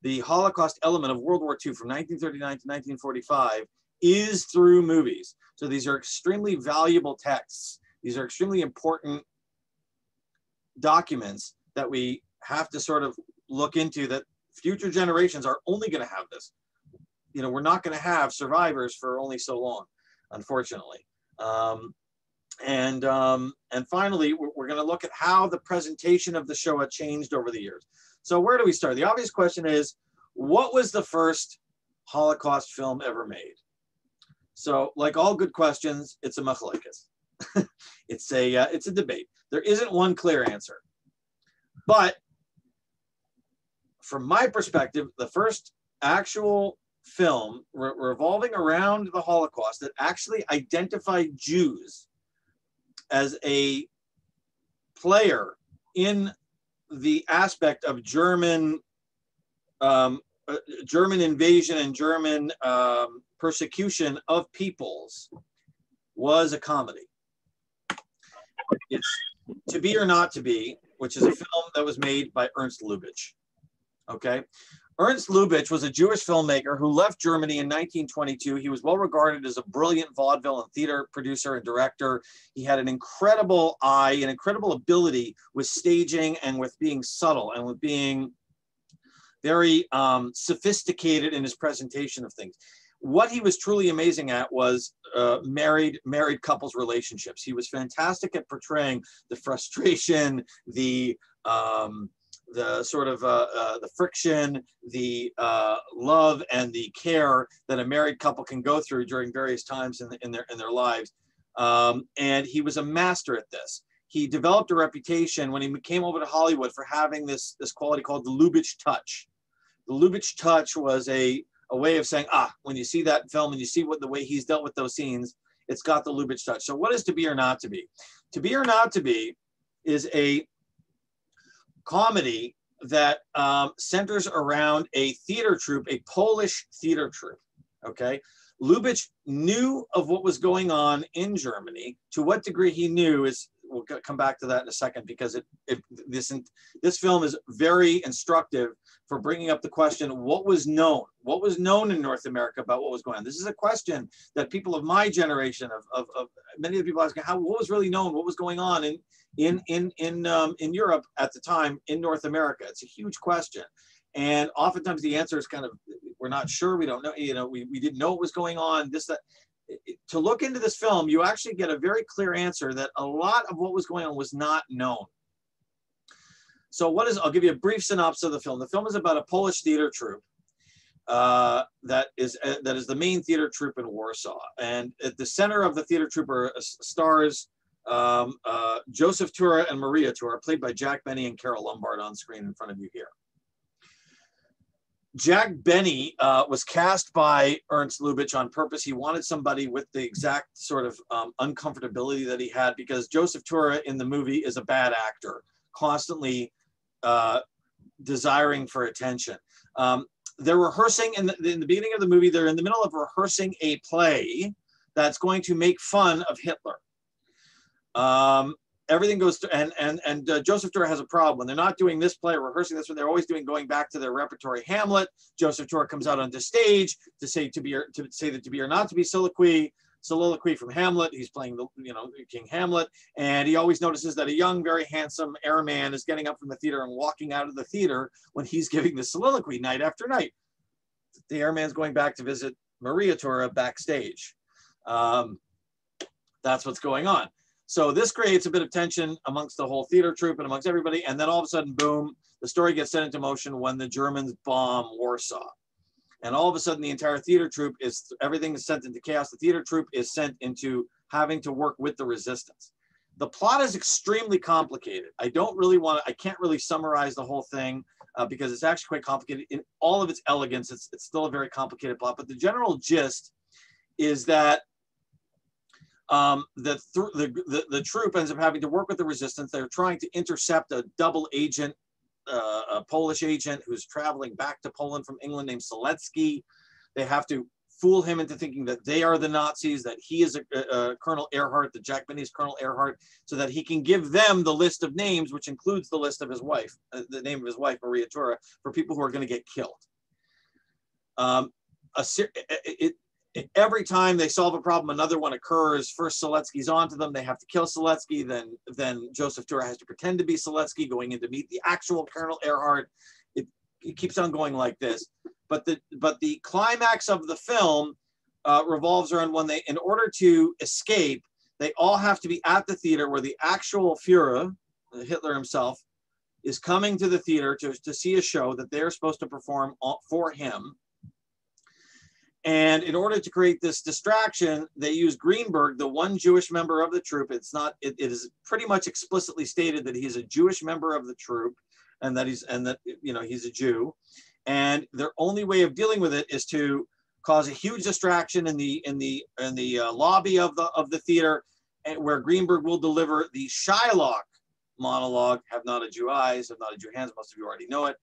the Holocaust element of World War II from 1939 to 1945, is through movies. So these are extremely valuable texts. These are extremely important documents that we have to sort of look into that future generations are only going to have this. You know, we're not going to have survivors for only so long, unfortunately. Um, and um, and finally, we're, we're going to look at how the presentation of the Shoah changed over the years. So where do we start? The obvious question is, what was the first Holocaust film ever made? So, like all good questions, it's a machlekes. it's a uh, it's a debate. There isn't one clear answer, but from my perspective, the first actual film re revolving around the Holocaust that actually identified Jews as a player in the aspect of German um, uh, German invasion and German um, persecution of peoples was a comedy. It's To Be or Not to Be, which is a film that was made by Ernst Lubitsch. Okay. Ernst Lubitsch was a Jewish filmmaker who left Germany in 1922. He was well regarded as a brilliant vaudeville and theater producer and director. He had an incredible eye, an incredible ability with staging and with being subtle and with being very um, sophisticated in his presentation of things. What he was truly amazing at was uh, married married couples relationships. He was fantastic at portraying the frustration, the um, the sort of uh, uh, the friction, the uh, love, and the care that a married couple can go through during various times in, the, in their in their lives. Um, and he was a master at this. He developed a reputation when he came over to Hollywood for having this this quality called the Lubitsch touch. The Lubitsch touch was a a way of saying, ah, when you see that film and you see what the way he's dealt with those scenes, it's got the Lubitsch touch. So what is To Be or Not to Be? To Be or Not to Be is a comedy that um, centers around a theater troupe, a Polish theater troupe. Okay. Lubitsch knew of what was going on in Germany. To what degree he knew is we'll come back to that in a second because it, it this this film is very instructive for bringing up the question what was known? What was known in north america about what was going on? This is a question that people of my generation of, of, of many of the people asking how what was really known? What was going on in in in in um, in europe at the time in north america? It's a huge question. And oftentimes the answer is kind of we're not sure we don't know you know we, we didn't know what was going on this that. To look into this film, you actually get a very clear answer that a lot of what was going on was not known. So what is, I'll give you a brief synopsis of the film. The film is about a Polish theater troupe uh, that is uh, that is the main theater troupe in Warsaw. And at the center of the theater troupe are uh, stars um, uh, Joseph Tura and Maria Tura, played by Jack Benny and Carole Lombard on screen in front of you here. Jack Benny uh, was cast by Ernst Lubitsch on purpose. He wanted somebody with the exact sort of um, uncomfortability that he had because Joseph Tura in the movie is a bad actor, constantly uh, desiring for attention. Um, they're rehearsing in the, in the beginning of the movie, they're in the middle of rehearsing a play that's going to make fun of Hitler. Um, everything goes to and and and uh, Joseph Tura has a problem when they're not doing this play rehearsing this one. They're always doing going back to their repertory. Hamlet. Joseph Tura comes out onto stage to say to be or, to say that to be or not to be soliloquy. Soliloquy from Hamlet. He's playing the you know King Hamlet, and he always notices that a young, very handsome airman is getting up from the theater and walking out of the theater when he's giving the soliloquy night after night. The airman's going back to visit Maria Tura backstage. Um, that's what's going on. So this creates a bit of tension amongst the whole theater troupe and amongst everybody. And then all of a sudden, boom, the story gets set into motion when the Germans bomb Warsaw. And all of a sudden, the entire theater troupe is everything is sent into chaos. The theater troupe is sent into having to work with the resistance. The plot is extremely complicated. I don't really want to, I can't really summarize the whole thing uh, because it's actually quite complicated. In all of its elegance, it's, it's still a very complicated plot. But the general gist is that um, the, th the, the, the, troop ends up having to work with the resistance. They're trying to intercept a double agent, uh, a Polish agent who's traveling back to Poland from England named Siletsky. They have to fool him into thinking that they are the Nazis, that he is a, a, a Colonel Ehrhardt, the Japanese Colonel Ehrhardt, so that he can give them the list of names, which includes the list of his wife, uh, the name of his wife, Maria Tura, for people who are going to get killed. Um, a, it, every time they solve a problem, another one occurs. First, Siletsky's onto them. They have to kill Siletsky. Then, then Joseph Tura has to pretend to be Siletsky, going in to meet the actual Colonel Ehrhardt. It, it keeps on going like this. But the but the climax of the film uh, revolves around when they, in order to escape, they all have to be at the theater where the actual Führer, Hitler himself, is coming to the theater to, to see a show that they're supposed to perform for him and in order to create this distraction, they use Greenberg, the one Jewish member of the troop. It's not, it, it is pretty much explicitly stated that he's a Jewish member of the troop and that he's, and that, you know, he's a Jew. And their only way of dealing with it is to cause a huge distraction in the, in the, in the uh, lobby of the, of the theater where Greenberg will deliver the Shylock monologue, have not a Jew eyes, have not a Jew hands, most of you already know it.